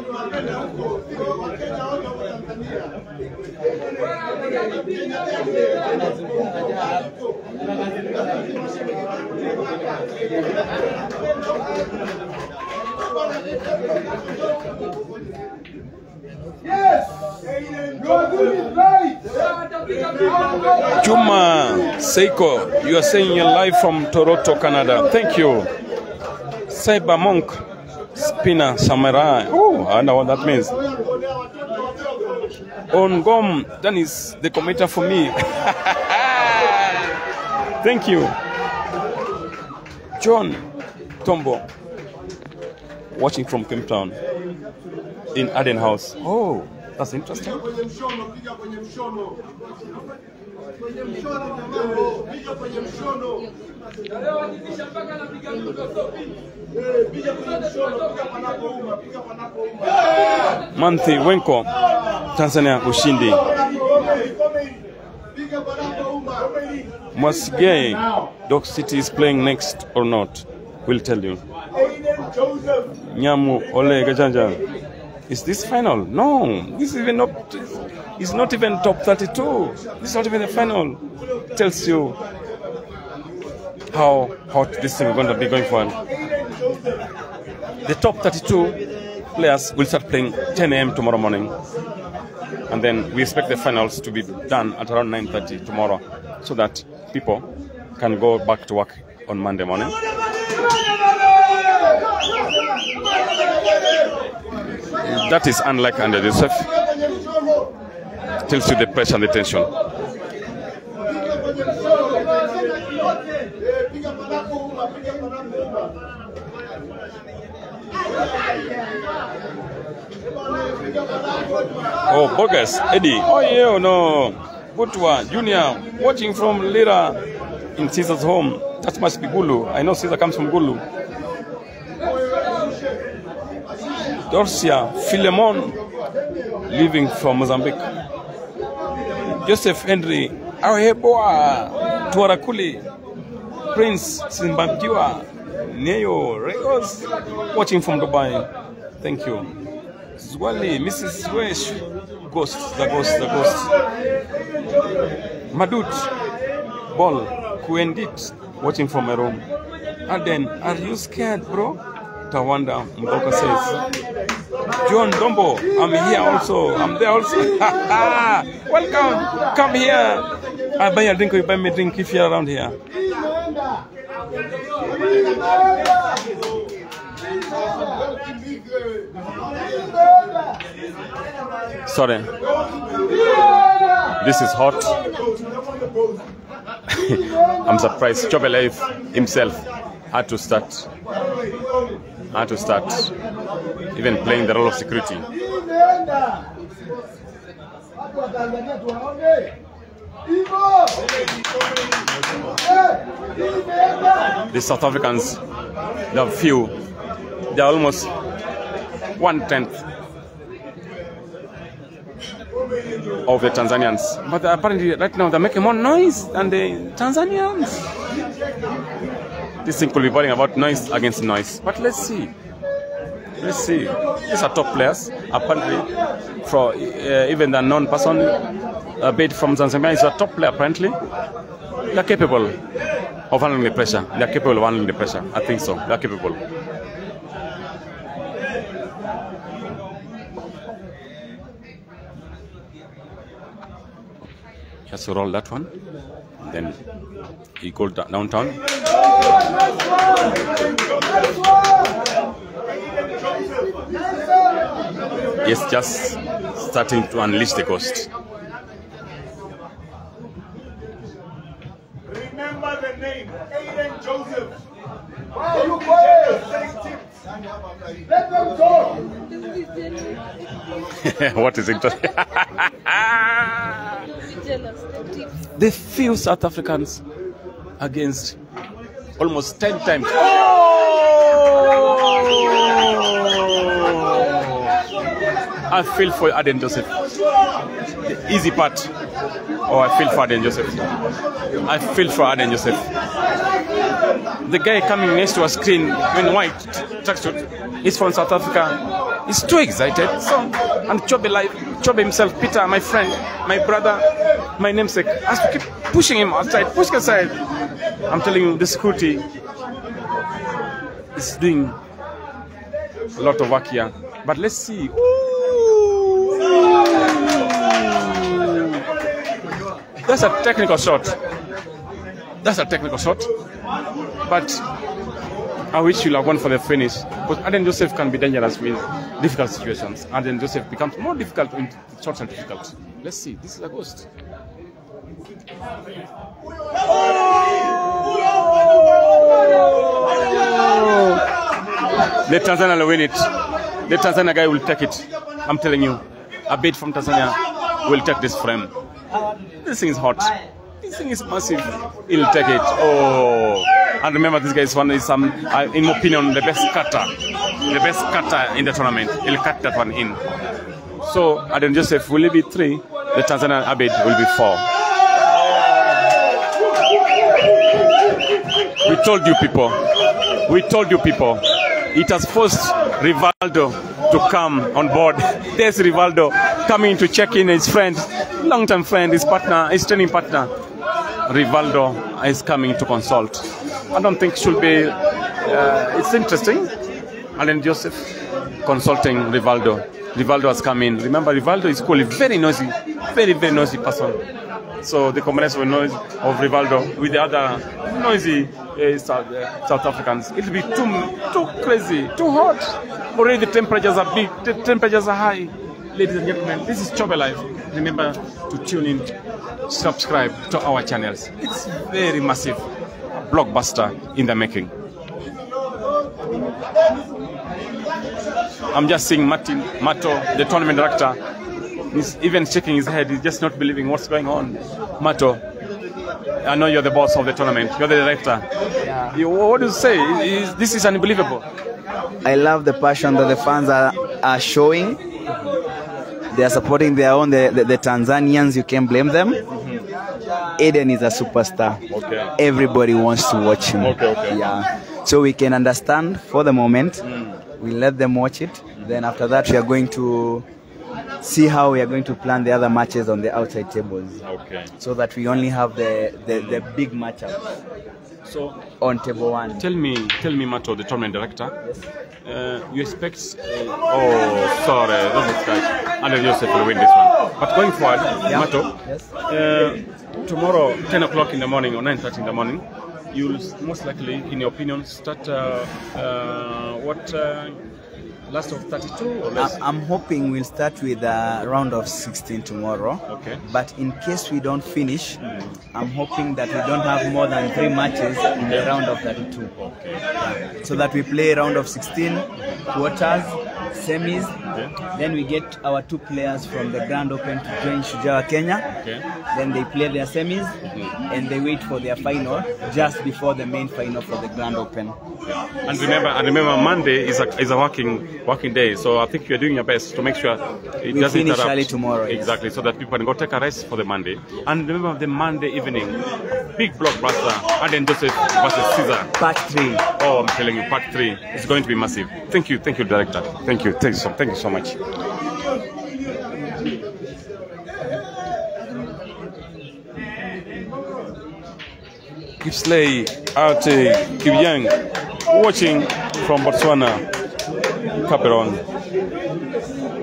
[SPEAKER 4] are doing it right.
[SPEAKER 5] Juma Seiko, you are saying you're live from Toronto, Canada. Thank you. Cyber Monk, Spina Samurai. Oh, I know what that means. On Gom, that is the commenter for me. Thank you. John Tombo, watching from Cape Town in Aden House. Oh, That's interesting. Manthi Wenko, Tanzania ushindi. Mwasigei, Doc City is playing next or not, we'll tell you. Nyamu Ole Gajanja. Is this final? No, this is even not. It's not even top 32. This is not even the final. It Tells you how hot this thing is going to be going for. The top 32 players will start playing 10 a.m. tomorrow morning, and then we expect the finals to be done at around 9:30 tomorrow, so that people can go back to work on Monday morning. That is unlike under Joseph. Tells you the pressure and the tension. Oh, Bogus, Eddie. Oh, yeah, no. Butwa, Junior, watching from Lira in Caesar's home. That must be Gulu. I know Caesar comes from Gulu. Dorcia, Philemon, living from Mozambique. Joseph Henry, Aweheboa, Tuarakuli, Prince Simbabjua, Neo Regos, watching from Dubai. Thank you. Zwali, Mrs. Wesh, Ghost, the Ghost, the Ghost. Madut, Ball, Kuendit, watching from my room. Aden, are you scared, bro? Tawanda Mboka says. John Dombo, I'm here also. I'm there also. Welcome. Come here. I buy a drink, you buy me a drink if you're around here. Sorry. This is hot. I'm surprised. Chobelev himself had to start. Had to start. Even playing the role of security. The South Africans, they are few. They are almost one tenth of the Tanzanians. But apparently, right now, they're making more noise than the Tanzanians. This thing could be boiling about noise against noise. But let's see. Let's see. These are top players. Apparently, for uh, even the non-person uh, bid from Tanzania is a top player. Apparently, they're capable of handling the pressure. They're capable of handling the pressure. I think so. They're capable. To roll that one. Then he goes da- downtown. Yes, just starting to unleash the ghost.
[SPEAKER 4] Remember the name, Aden Joseph.
[SPEAKER 3] Why you quiet? Let them talk.
[SPEAKER 5] what is interesting? they feel South Africans against almost 10 times. Oh! I feel for Aden Joseph. The easy part. Oh, I feel for Aden Joseph. I feel for Aden Joseph. The guy coming next to a screen in white tracksuit is from South Africa. He's too excited. So, and Kyobe, like, Kyobe himself, Peter, my friend, my brother, my namesake, has to keep pushing him outside, pushing aside. I'm telling you, the security is doing a lot of work here. But let's see. Ooh. That's a technical shot. That's a technical shot. But I wish you'll have gone for the finish. Because Aden Joseph can be dangerous with difficult situations. Aden Joseph becomes more difficult in shots and difficult. Let's see. This is a ghost. Let Tanzania will win it. The Tanzania guy will take it. I'm telling you. Abeid from Tanzania will take this frame. This thing is hot. This thing is massive. He'll take it. Oh. And remember, this guy is one, is um, uh, in my opinion, the best cutter. The best cutter in the tournament. He'll cut that one in. So, Aden Joseph will be three. The Tanzanian Abeid will be four. We told you people. We told you people. It has forced Rivaldo to come on board. There's Rivaldo coming to check in his friend, long-term friend, his partner, his training partner. Rivaldo is coming to consult. I don't think it should be. Uh, it's interesting. Aden Joseph consulting Rivaldo. Rivaldo has come in. Remember, Rivaldo is cool, very noisy, very very noisy person. So the combination of noise of Rivaldo with the other noisy uh, South, uh, South Africans, it'll be too too crazy, too hot. Already the temperatures are big, the temperatures are high. Ladies and gentlemen, this is Kyobe Life. Remember to tune in, subscribe to our channels. It's very massive, blockbuster in the making. I'm just seeing Martin Mato, the tournament director. He's even shaking his head. He's just not believing what's going on. Mato, I know you're the boss of the tournament. You're the director.
[SPEAKER 1] Yeah.
[SPEAKER 5] You, what do you say? Is- This is unbelievable.
[SPEAKER 1] I love the passion that the fans are, are showing. They are supporting their own, the, the, the Tanzanians. You can't blame them. Aden is a superstar.
[SPEAKER 5] Okay.
[SPEAKER 1] Everybody wants to watch him.
[SPEAKER 5] Okay, okay.
[SPEAKER 1] Yeah. So we can understand for the moment. We let them watch it. Then after that, we are going to see how we are going to plan the other matches on the outside tables,
[SPEAKER 5] Okay.
[SPEAKER 1] so that we only have the the, the big matchups
[SPEAKER 5] So
[SPEAKER 1] on table one.
[SPEAKER 5] tell me, tell me, Mato, the tournament director. Uh, you expect? Uh, oh, sorry, those guys. Andre Joseph will win this one. But going forward, yeah. Mato,
[SPEAKER 1] Yes.
[SPEAKER 5] uh, tomorrow, 10 o'clock in the morning or 9:30 in the morning, you'll most likely, in your opinion, start uh, uh, what uh, last of 32 or less?
[SPEAKER 1] I'm hoping we'll start with a round of 16 tomorrow.
[SPEAKER 5] Okay.
[SPEAKER 1] But in case we don't finish, mm. I'm hoping that we don't have more than three matches in the round of 32. Okay. So that we play round of 16, quarters, semis. Then we get our two players from the Grand Open to join Shujaa Kenya.
[SPEAKER 5] Okay.
[SPEAKER 1] Then they play their semis mm-hmm. and they wait for their final just before the main final for the Grand Open.
[SPEAKER 5] And remember, and remember, Monday is a is a working working day. So I think you're doing your best to make sure it
[SPEAKER 1] We'll
[SPEAKER 5] doesn't
[SPEAKER 1] finish
[SPEAKER 5] interrupt.
[SPEAKER 1] early tomorrow, yes.
[SPEAKER 5] Exactly, so that people can go take a rest for the Monday. And remember, the Monday evening, big blockbuster, and Aden Joseph versus Caesar.
[SPEAKER 1] Part three.
[SPEAKER 5] Oh, I'm telling you, part three is going to be massive. Thank you, thank you, director. Thank you, thank you, so, thank you so much. Kipsley Arte Kibyang watching from Botswana, Caperon.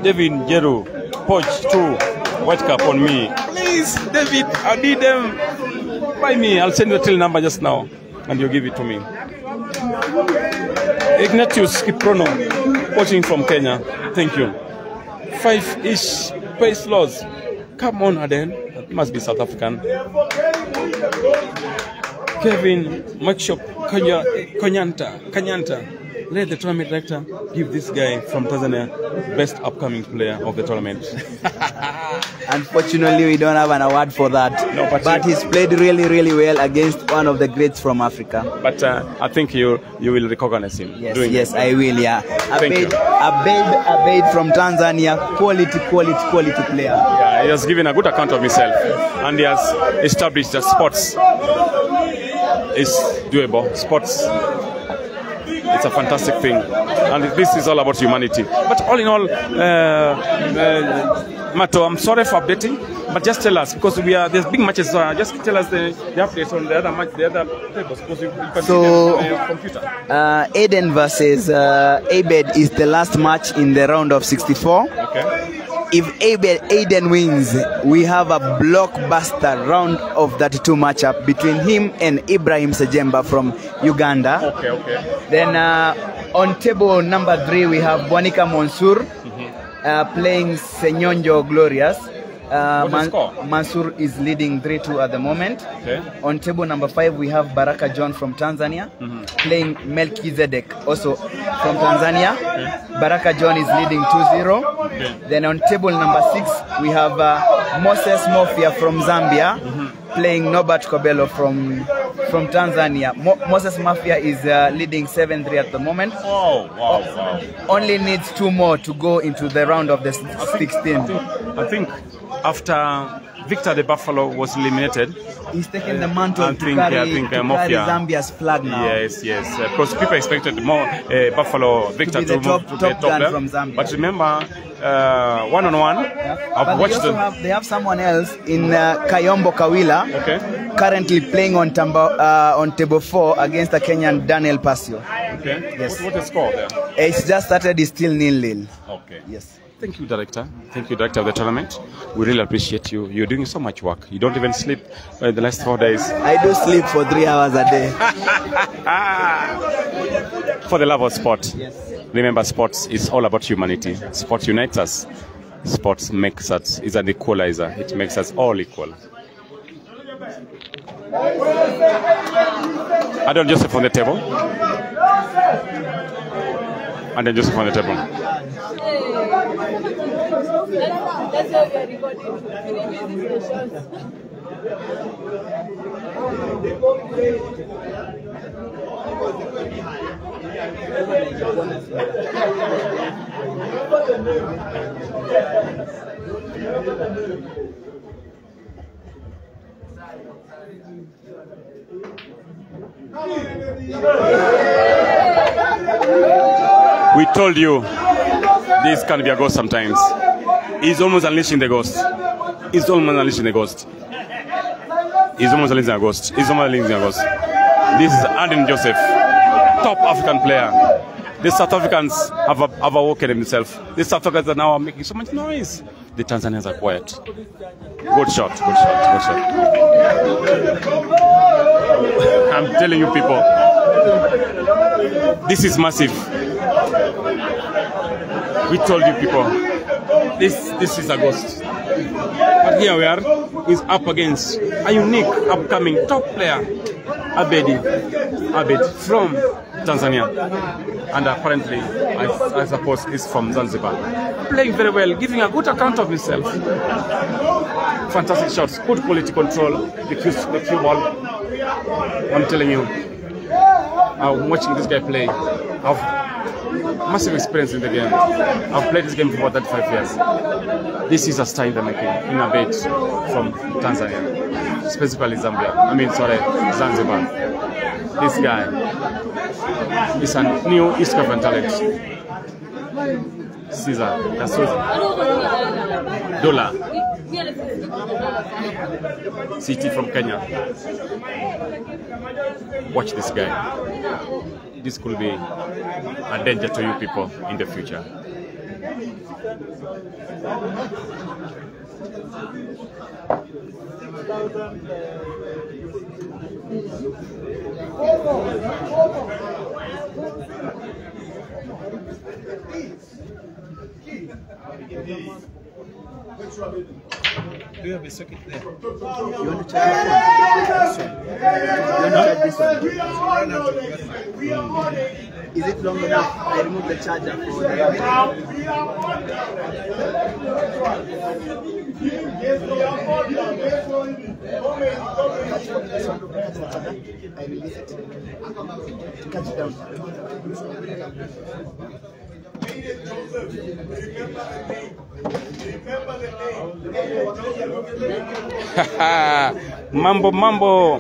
[SPEAKER 5] David Jeru, Poch 2, White Cap on me. Please, David, I need them. Buy me, I'll send you the till number just now and you give it to me. Ignatius Kiprono, watching from Kenya. Thank you. Five-ish pace laws. Come on, Aden. That must be South African. Kevin Makshop Kanya, Kanyanta, Kanyanta. Let the tournament director give this guy from Tanzania best upcoming player of the tournament.
[SPEAKER 1] Unfortunately, we don't have an award for that.
[SPEAKER 5] No, but
[SPEAKER 1] but he's played really, really well against one of the greats from Africa.
[SPEAKER 5] But uh, I think you you will recognize him.
[SPEAKER 1] Yes, yes,
[SPEAKER 5] it.
[SPEAKER 1] I will. Yeah,
[SPEAKER 5] you.
[SPEAKER 1] Abeid, Abeid from Tanzania, quality, quality, quality player.
[SPEAKER 5] Yeah, he has given a good account of himself and he has established that sports is doable. Sports, it's a fantastic thing. And this is all about humanity. But all in all, uh, uh, Mato, I'm sorry for updating, but just tell us because we are there's big matches. Uh, just tell us the, the updates on the other match, the other tables because you, you can
[SPEAKER 1] So-
[SPEAKER 5] on your computer.
[SPEAKER 1] Uh, Aden versus uh, Abeid is the last match in the round of 64.
[SPEAKER 5] Okay.
[SPEAKER 1] If Aden, Aden wins, we have a blockbuster round of 32 matchup between him and Ibrahim Sejemba from Uganda.
[SPEAKER 5] Okay, okay.
[SPEAKER 1] Then uh, on table number three, we have Bonica Monsur uh, playing Senyonjo Glorious. Uh? Mansur is leading 3 2 at the moment.
[SPEAKER 5] Okay.
[SPEAKER 1] On table number five, we have Baraka John from Tanzania playing Melchizedek, also from Tanzania. Baraka John is leading 2 0. Then on table number six, we have uh, Moses Mafia from Zambia playing Norbert Kobelo from from Tanzania. Mo- Moses Mafia is uh, leading 7 3 at the moment.
[SPEAKER 5] Oh, wow, wow.
[SPEAKER 1] Only needs two more to go into the round of the s- 16.
[SPEAKER 5] I think after Victor the Buffalo was eliminated,
[SPEAKER 1] He's taking the mantle
[SPEAKER 5] I
[SPEAKER 1] to
[SPEAKER 5] think-
[SPEAKER 1] carry,
[SPEAKER 5] I think,
[SPEAKER 1] to
[SPEAKER 5] uh,
[SPEAKER 1] carry
[SPEAKER 5] Mafia-
[SPEAKER 1] Zambia's flag now.
[SPEAKER 5] Yes, yes. Uh, because people expected more uh, Buffalo Victor
[SPEAKER 1] be the
[SPEAKER 5] to,
[SPEAKER 1] top-
[SPEAKER 5] move to
[SPEAKER 1] top
[SPEAKER 5] the top
[SPEAKER 1] gun from Zambia.
[SPEAKER 5] But remember, uh, one on one,
[SPEAKER 1] But
[SPEAKER 5] I've
[SPEAKER 1] they
[SPEAKER 5] watched
[SPEAKER 1] also
[SPEAKER 5] the.
[SPEAKER 1] have they have someone else in uh, Kayombo Kawila,
[SPEAKER 5] Okay.
[SPEAKER 1] currently playing on tamba, uh, on table four against the Kenyan Daniel Pasio.
[SPEAKER 5] Okay.
[SPEAKER 1] Yes.
[SPEAKER 5] What, what is score there?
[SPEAKER 1] It's just started, it's still nil nil.
[SPEAKER 5] Okay.
[SPEAKER 1] Yes.
[SPEAKER 5] Thank you, director. Thank you, director of the tournament. We really appreciate you. You're doing so much work. You don't even sleep uh, the last four days.
[SPEAKER 1] I do sleep for three hours a day.
[SPEAKER 5] For the love of sport. Remember, sports is all about humanity. Sport unites us. Sports makes us is an equalizer. It makes us all equal. Aden Joseph on the table. Aden Joseph on the table.
[SPEAKER 7] That's how we are recording. You use this?
[SPEAKER 5] We told you this can be a ghost sometimes. He's almost unleashing the ghost. He's almost unleashing the ghost. He's almost unleashing the ghost. He's almost unleashing the ghost. This is Aden Joseph, top African player. The South Africans have, have awoken themselves. The South Africans are now making so much noise. The Tanzanians are quiet. Good shot, good shot, good shot. I'm telling you people, this is massive. We told you people, this this is a ghost. But here we are, is up against a unique, upcoming top player, Abedi, Abeid from Tanzania, and apparently, I, I suppose, is from Zanzibar. Playing very well, giving a good account of himself. Fantastic shots, good quality control, the cue, the cue ball. I'm telling you, I'm watching this guy play. I've massive experience in the game. I've played this game for about 35 years. This is a star in the making, in a bit from Tanzania, specifically Zambia. I mean, sorry, Zanzibar. This guy is a new East African talent. Caesar, that's Caesar. Dola, City from Kenya. Watch this guy. This could be a danger to you people in the future.
[SPEAKER 1] Do you have a socket there? You want to charge your phone? You want to charge this one? Is it long enough? I remove the charger for the I release it. Catch it down.
[SPEAKER 5] mambo mambo.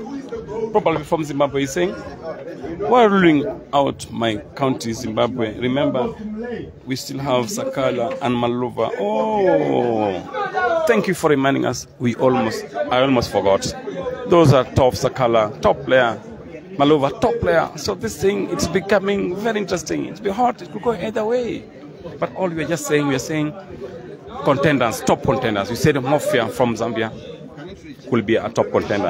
[SPEAKER 5] Probably from zimbabwe is saying while ruling out my county zimbabwe? Remember we still have sakala and maluva oh thank you for reminding us. We almost i almost forgot. Those are top sakala top player maluva top player so this thing it's becoming very interesting it's be hot it could go either way but all we are just saying we are saying contenders, top contenders. We said Mafia from Zambia could be a top contender.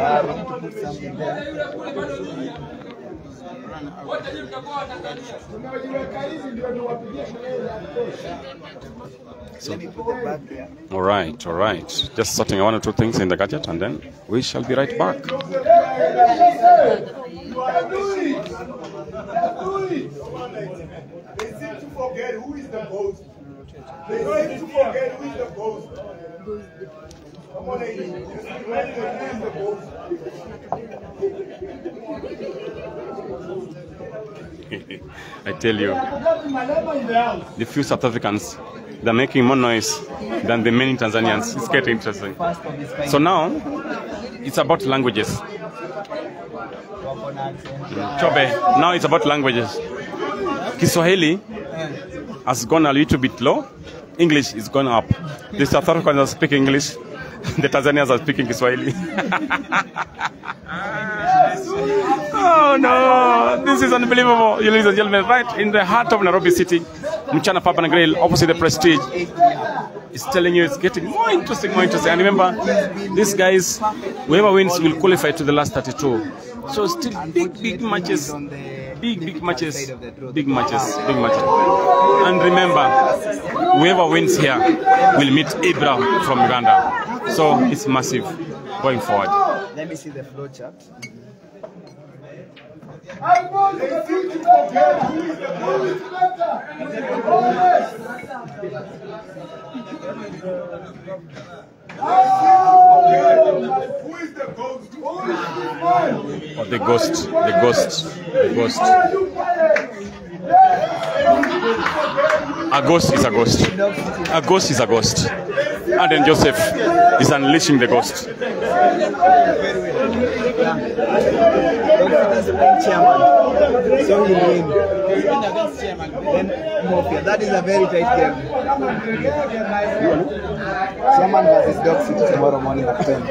[SPEAKER 5] All right, all right. Just sorting one or two things in the gadget and then we shall be right back.
[SPEAKER 3] They seem to forget who is the host. They seem to forget who is the host. Come on, ladies. Just remember who is the host.
[SPEAKER 5] I tell you, the few South Africans, they're making more noise than the many Tanzanians. It's getting interesting. So now, it's about languages. Kyobe, now it's about languages. Kiswahili has gone a little bit low. English is gone up. The South Africans speaking English. The Tanzanians are speaking Kiswahili. Oh no, this is unbelievable, ladies and gentlemen. Right in the heart of Nairobi City, Mchana Pub and Grill, opposite the Prestige. It's telling you it's getting more interesting, more interesting. And remember, these guys, whoever wins will qualify to the last 32. So still big, big matches, big, big matches, big matches, big matches. And remember, whoever wins here will meet Ibra from Uganda. So it's massive going forward.
[SPEAKER 8] Let me see the flow chart.
[SPEAKER 3] Forget who is the host. The ghost? The
[SPEAKER 5] ghost, the ghost, the ghost.
[SPEAKER 3] Why are you quiet?
[SPEAKER 5] A ghost is a ghost. A ghost is a ghost. Aden Joseph is unleashing the ghost.
[SPEAKER 8] Dr. is playing chairman. So he win. That is a very tight game. Chairman versus City tomorrow morning at 10.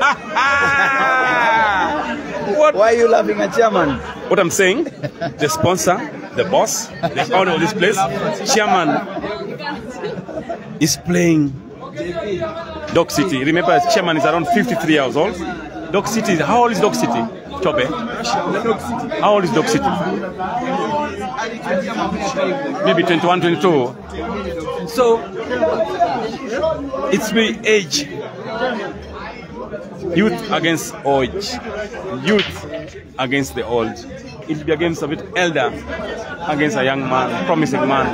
[SPEAKER 5] What?
[SPEAKER 8] Why are you laughing at chairman?
[SPEAKER 5] What I'm saying, the sponsor, the boss, the owner of this place, chairman, is playing Dog City. Remember, chairman is around 53 years old. Dog City, how old is Dog City? Tobe. How old is Dog City? Maybe 21, 22. So, it's the age. Youth against old, Youth against the old. It will be against a bit elder against a young man, promising man.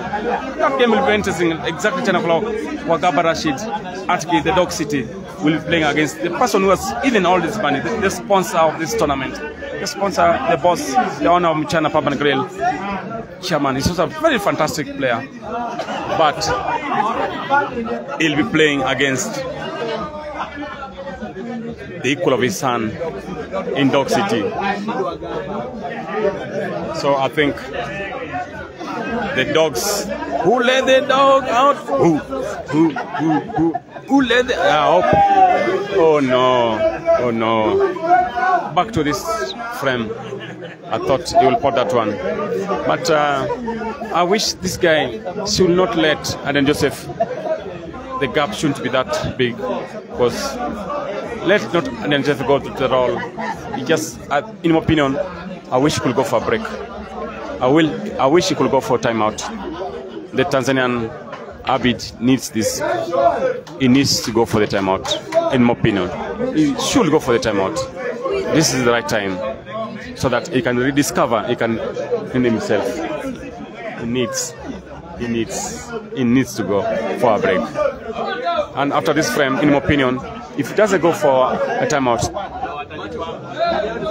[SPEAKER 5] That game will be interesting. Exactly 10 o'clock. Wagaba Rashid, Atki, the Dog City, will be playing against the person who has even all this money, the, the sponsor of this tournament. The sponsor, the boss, the owner of Mchana Pub and Grill, chairman. He's also a very fantastic player. But he'll be playing against the equal of his son in Dog City. So I think the dogs. Who let the dog out? Who? Who? Who? Who? Who let the? Ah, oh. oh no! Oh no! Back to this frame. I thought he will put that one, but uh, I wish this guy should not let Aden Joseph. The gap shouldn't be that big, because let not Aden Joseph go to the role. He just, uh, in my opinion, I wish he could go for a break. I will. I wish he could go for a timeout. The Tanzanian Abeid needs this. He needs to go for the timeout. In my opinion, he should go for the timeout. This is the right time, so that he can rediscover. He can find himself. He needs. He needs. He needs to go for a break. And after this frame, in my opinion, if he doesn't go for a timeout,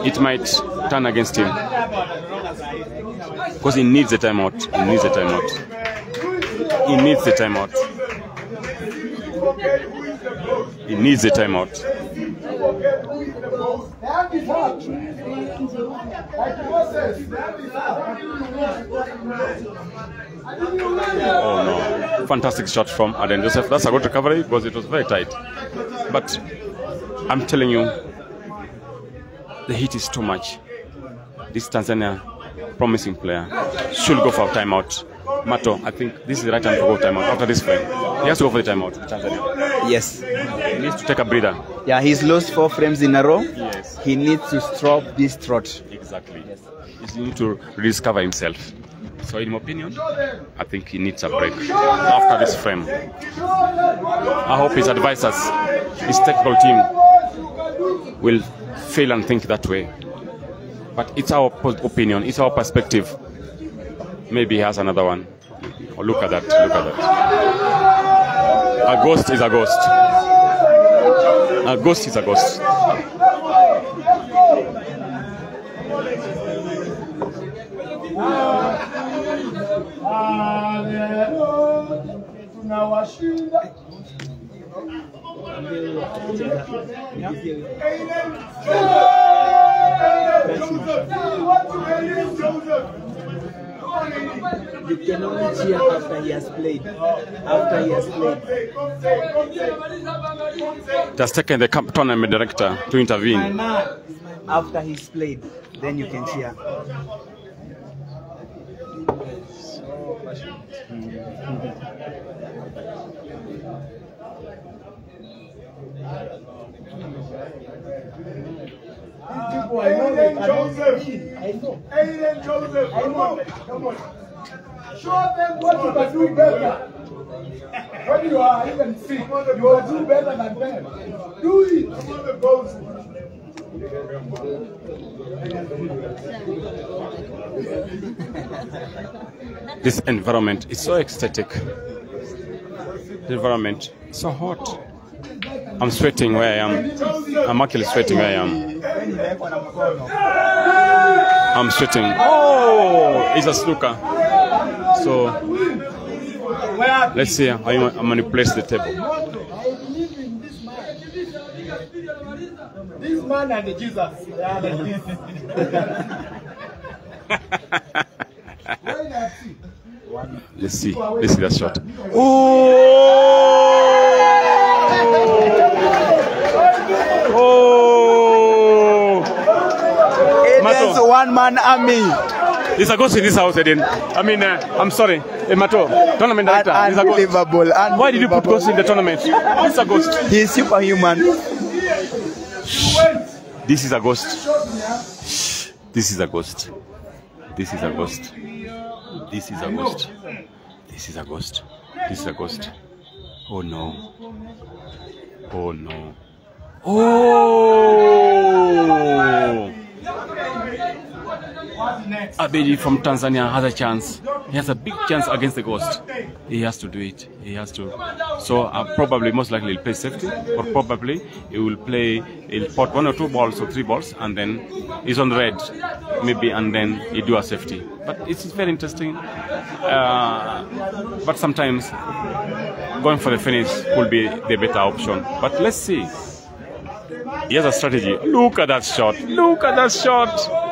[SPEAKER 5] it might turn against him because he needs a timeout. He needs a timeout. He needs a timeout. He needs a timeout.
[SPEAKER 3] Hand is up. Like Moses, hand is
[SPEAKER 5] Oh no. Fantastic shot from Aden Joseph. That's a good recovery because it was very tight. But I'm telling you, the heat is too much. This Tanzania promising player should go for a timeout. Mato, I think this is the right time to go timeout after this frame. He has to go for the timeout. Tanzania.
[SPEAKER 8] Yes.
[SPEAKER 5] He needs to take a breather.
[SPEAKER 8] Yeah, he's lost four frames in a row.
[SPEAKER 5] Yes.
[SPEAKER 8] He needs to stop this trot.
[SPEAKER 5] Exactly. He needs to rediscover himself. So, in my opinion, I think he needs a break after this frame. I hope his advisors, his technical team, will fail and think that way. But it's our opinion, it's our perspective. Maybe he has another one. Oh, look at that, look at that. A ghost is a ghost. A ghost is a ghost.
[SPEAKER 3] Tunawashinda
[SPEAKER 8] You can only cheer after he has played. After he has played.
[SPEAKER 5] It has taken the camp tournament director to intervene.
[SPEAKER 8] After he's played, then you can cheer. Hmm.
[SPEAKER 3] People I know they cannot see. I know. Aden Joseph, come on, come on. Show them what you can do better. When you are even sick, you will do better than them. Do it. Come on, the goals.
[SPEAKER 5] This environment is so ecstatic. The environment is so hot. I'm sweating where I am. I'm actually sweating where I am. I'm sweating. Oh, it's a snooker. So let's see how I'm going to place the table.
[SPEAKER 3] This man and Jesus.
[SPEAKER 5] Let's see. Let's see that shot. Oh!
[SPEAKER 8] Eden's one man army.
[SPEAKER 5] It's a ghost in this house, Eden. I mean, uh, I'm sorry, Hey, Mato, tournament director.
[SPEAKER 8] Un-
[SPEAKER 5] unbelievable, a ghost.
[SPEAKER 8] unbelievable.
[SPEAKER 5] Why did you put
[SPEAKER 8] ghosts
[SPEAKER 5] ghost in the tournament? It's a ghost.
[SPEAKER 8] He's superhuman.
[SPEAKER 5] This is a ghost. This is a ghost. This is a ghost. This is a ghost. This is a ghost. This is a ghost. Oh no. Oh no. Oh! Abedi from Tanzania has a chance. He has a big chance against the ghost. He has to do it. He has to. So uh, probably, most likely, he'll play safety, or probably he will play. He'll pot one or two balls or three balls, and then he's on red, maybe, and then he do a safety. But it's very interesting. Uh, but sometimes going for the finish will be the better option. But let's see. He has a strategy. Look at that shot. Look at that shot.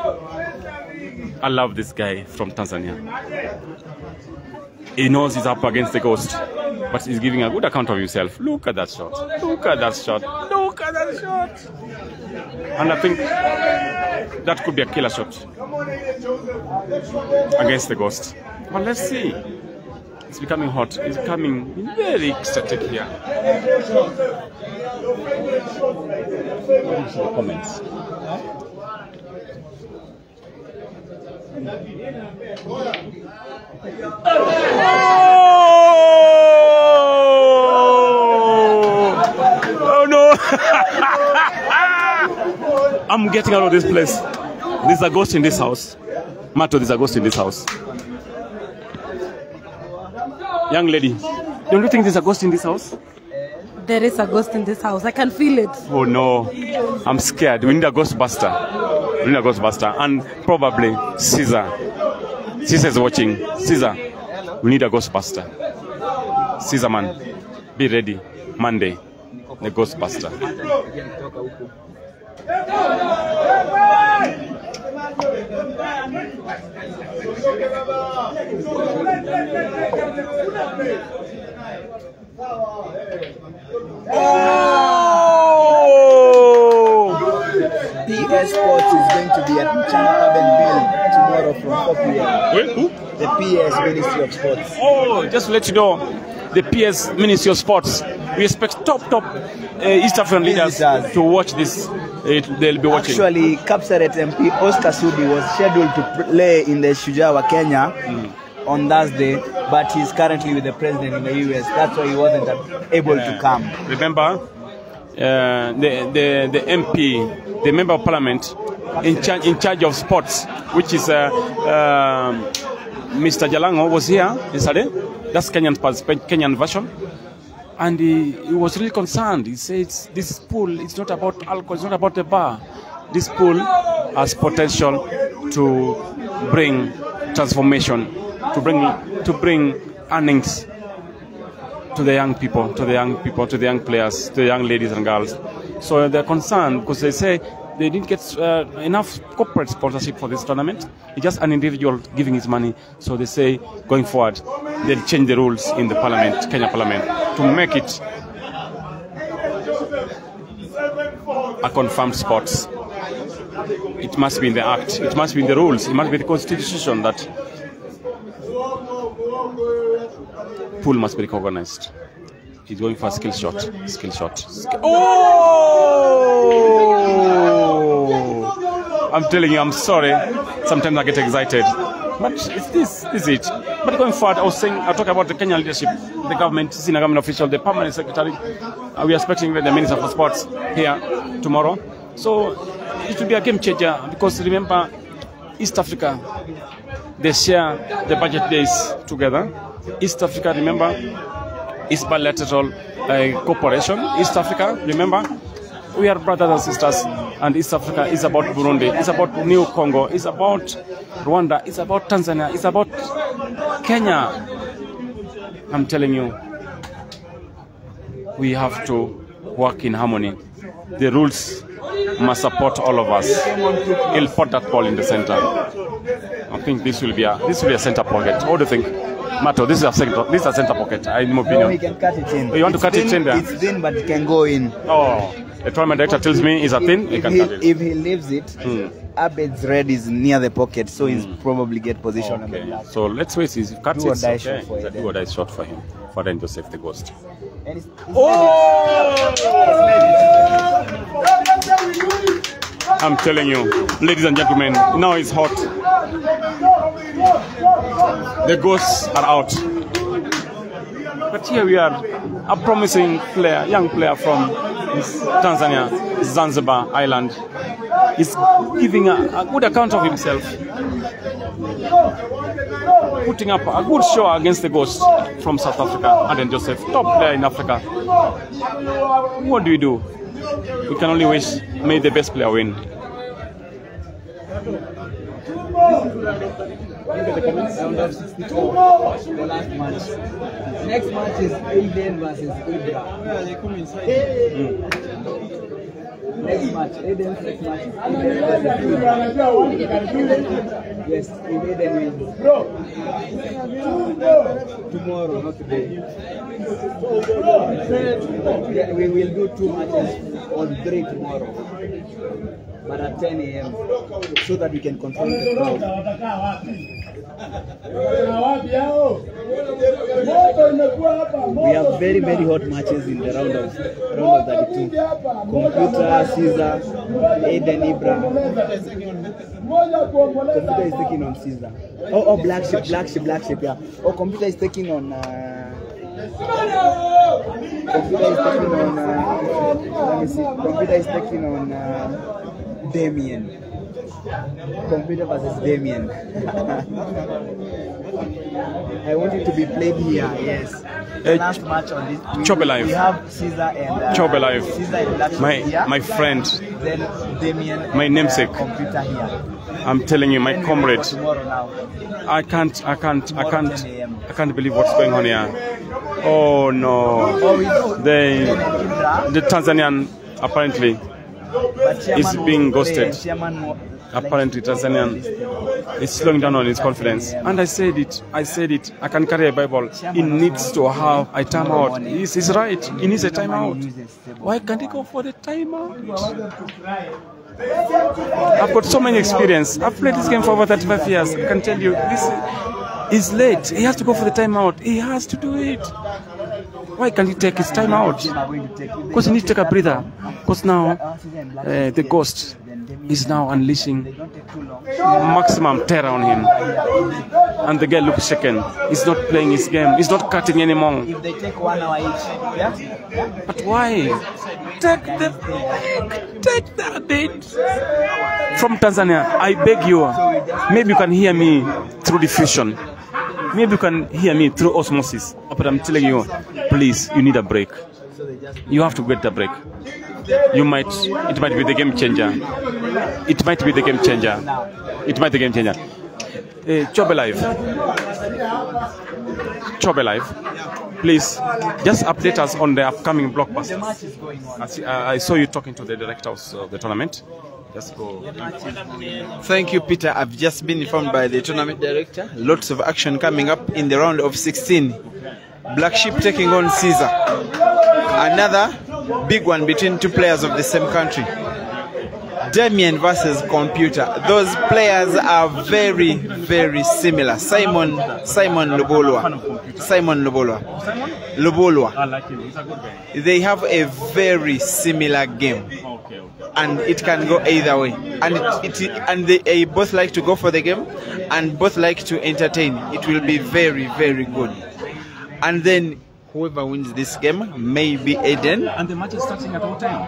[SPEAKER 5] I love this guy from Tanzania. He knows he's up against the ghost, but he's giving a good account of himself. Look at that shot. Look at that shot. Look at that shot. And I think that could be a killer shot against the ghost. But let's see. It's becoming hot. It's becoming very ecstatic here. What is the comments? Oh, oh no! I'm getting out of this place. There's a ghost in this house. Mato, there's a ghost in this house. Young lady, don't you think there's a ghost in this house?
[SPEAKER 7] There is a ghost in this house. I can feel it.
[SPEAKER 5] Oh no, I'm scared. We need a ghostbuster. We need a ghostbuster. And probably Caesar. Caesar's watching. Caesar, we need a ghostbuster. Caesar man, be ready. Monday, the ghostbuster. Oh!
[SPEAKER 8] The
[SPEAKER 1] PS Sports is going to be at Mchana Urban tomorrow from 4 p.m.
[SPEAKER 5] Wait, who?
[SPEAKER 1] The PS Ministry of Sports.
[SPEAKER 5] Oh, just to let you know, the PS Ministry of Sports, we expect top, top uh, East African leaders
[SPEAKER 1] Visitors.
[SPEAKER 5] to watch this. It, they'll be watching.
[SPEAKER 1] Actually, Kapseret MP Oscar Sudi was scheduled to play in the Shujawa Kenya on Thursday, but he's currently with the president in the US. That's why he wasn't able to come.
[SPEAKER 5] Remember, uh, the, the, the MP, the member of parliament in charge, in charge of sports, which is uh, um Mr. Jalango, was here yesterday. That's Kenyan, Kenyan version. And he, he was really concerned. He says this pool, it's not about alcohol, it's not about the bar. This pool has potential to bring transformation, to bring, to bring earnings to the young people, to the young people, to the young players, to the young ladies and girls. So they're concerned because they say they didn't get uh, enough corporate sponsorship for this tournament. It's just an individual giving his money. So they say going forward, they'll change the rules in the parliament, Kenya parliament, to make it a confirmed sport. It must be in the act. It must be in the rules. It must be the constitution that pool must be recognized. He's going for a skill shot. Skill shot. Oh! I'm telling you, I'm sorry. Sometimes I get excited. But it's this, is it. But going forward, I was saying, I'll talk about the Kenyan leadership, the government, senior government official, the permanent secretary. Uh, we are expecting the Minister for Sports here tomorrow. So it will be a game changer because remember, East Africa, they share the budget days together. East Africa, remember, is bilateral uh, cooperation. East Africa, remember, we are brothers and sisters, and East Africa is about Burundi, it's about New Congo, it's about Rwanda, it's about Tanzania, it's about Kenya. I'm telling you, we have to work in harmony. The rules must support all of us. He'll put that ball in the center. I think this will be a this will be a center pocket. What do you think, Mato? This is a center. This is a center pocket. In my
[SPEAKER 1] No, he can cut it in.
[SPEAKER 5] Oh, you want
[SPEAKER 1] it's to
[SPEAKER 5] cut thin, it
[SPEAKER 1] thin-
[SPEAKER 5] in there?
[SPEAKER 1] It's thin, but it can go in.
[SPEAKER 5] Oh, the tournament director tells me it's a thin. He can
[SPEAKER 1] he,
[SPEAKER 5] cut it.
[SPEAKER 1] if he leaves it, Abed's red is near the pocket, so he's probably get position on the
[SPEAKER 5] Okay. So let's wait. He's he cuts
[SPEAKER 1] Do
[SPEAKER 5] it, okay.
[SPEAKER 1] shot for
[SPEAKER 5] It's a do or die shot for him. For then to save the ghost.
[SPEAKER 1] And it's-
[SPEAKER 5] I'm telling you, ladies and gentlemen, now it's hot. The ghosts are out. But here we are, a promising player, young player from Tanzania, Zanzibar Island. He's giving a, a good account of himself, putting up a good show against the ghost from South Africa, Aden Joseph, top player in Africa. What do we do? We can only wish, may the best player win.
[SPEAKER 1] the last match. Next match is Aden versus Ibra. Next match, Aden's next match. Yes, if Aden wins. Tomorrow, not today. Yeah, we will do two matches on three tomorrow. But at 10 a.m. so that we can control the crowd. We have very, very hot matches in the round of round of 32. Computer, Caesar, Aden Ibra. Computer is taking on Caesar. Oh, oh, Black Sheep, Black Sheep, Black Sheep, yeah. Oh, Computer is taking on. Uh, computer is taking on. Uh, let me see. Computer is taking on uh, Damien. Computer versus Damien. I want it to be played here, yes. The
[SPEAKER 5] Eh,
[SPEAKER 1] last match on this. We,
[SPEAKER 5] Kyobe Live.
[SPEAKER 1] We have Caesar and. Uh,
[SPEAKER 5] Kyobe Live.
[SPEAKER 1] Caesar and
[SPEAKER 5] My
[SPEAKER 1] here.
[SPEAKER 5] my friend,
[SPEAKER 1] Then Damien.
[SPEAKER 5] My namesake.
[SPEAKER 1] Uh, computer here.
[SPEAKER 5] I'm telling you, my comrade.
[SPEAKER 1] go for Tomorrow now.
[SPEAKER 5] I can't, I can't, I can't, I can't believe what's going on here. Oh no,
[SPEAKER 1] Oh, we do.
[SPEAKER 5] they,
[SPEAKER 1] Ibra,
[SPEAKER 5] the Tanzanian apparently, is being ghosted.
[SPEAKER 1] Chairman
[SPEAKER 5] apparently Tanzanian is slowing down on his confidence. And I said it, I said it. I can carry a Bible. He needs to have a timeout. He's, he's right. He needs a timeout. Why can't he go for the timeout? I've got so many experience. I've played this game for over 35 years. I can tell you, this is late. He has to go for the timeout. He has to do it. Why can't he take his time out? Because he needs to take a breather. Because now uh, the ghost is now unleashing maximum terror on him. And the guy looks shaken. He's not playing his game. He's not cutting anymore.
[SPEAKER 1] If they take one hour each, yeah?
[SPEAKER 5] But why? Take the take the bit from Tanzania. I beg you. Maybe you can hear me through diffusion. Maybe you can hear me through osmosis. But I'm telling you, please, you need a break. You have to get a break. You might. It might be the game changer. It might be the game changer. It might be the game changer. Uh, Chobe Live. Chobe Live. Please, just update us on the upcoming blockbusters. I, uh, I saw you talking to the directors of the tournament. Just go.
[SPEAKER 1] Thank you, Peter. I've just been informed by the tournament director. Lots of action coming up in the round of 16. Black Sheep taking on Caesar. Another big one between two players of the same country. Damien versus Computer. Those players are very, very similar. Simon, Simon Lobolwa. Simon Lobolwa. Lobolwa. They have a very similar game. And it can go either way. And it, it and they uh, both like to go for the game, and both like to entertain. It will be very very good. And then whoever wins this game may be Eden.
[SPEAKER 5] And the match is starting at what time?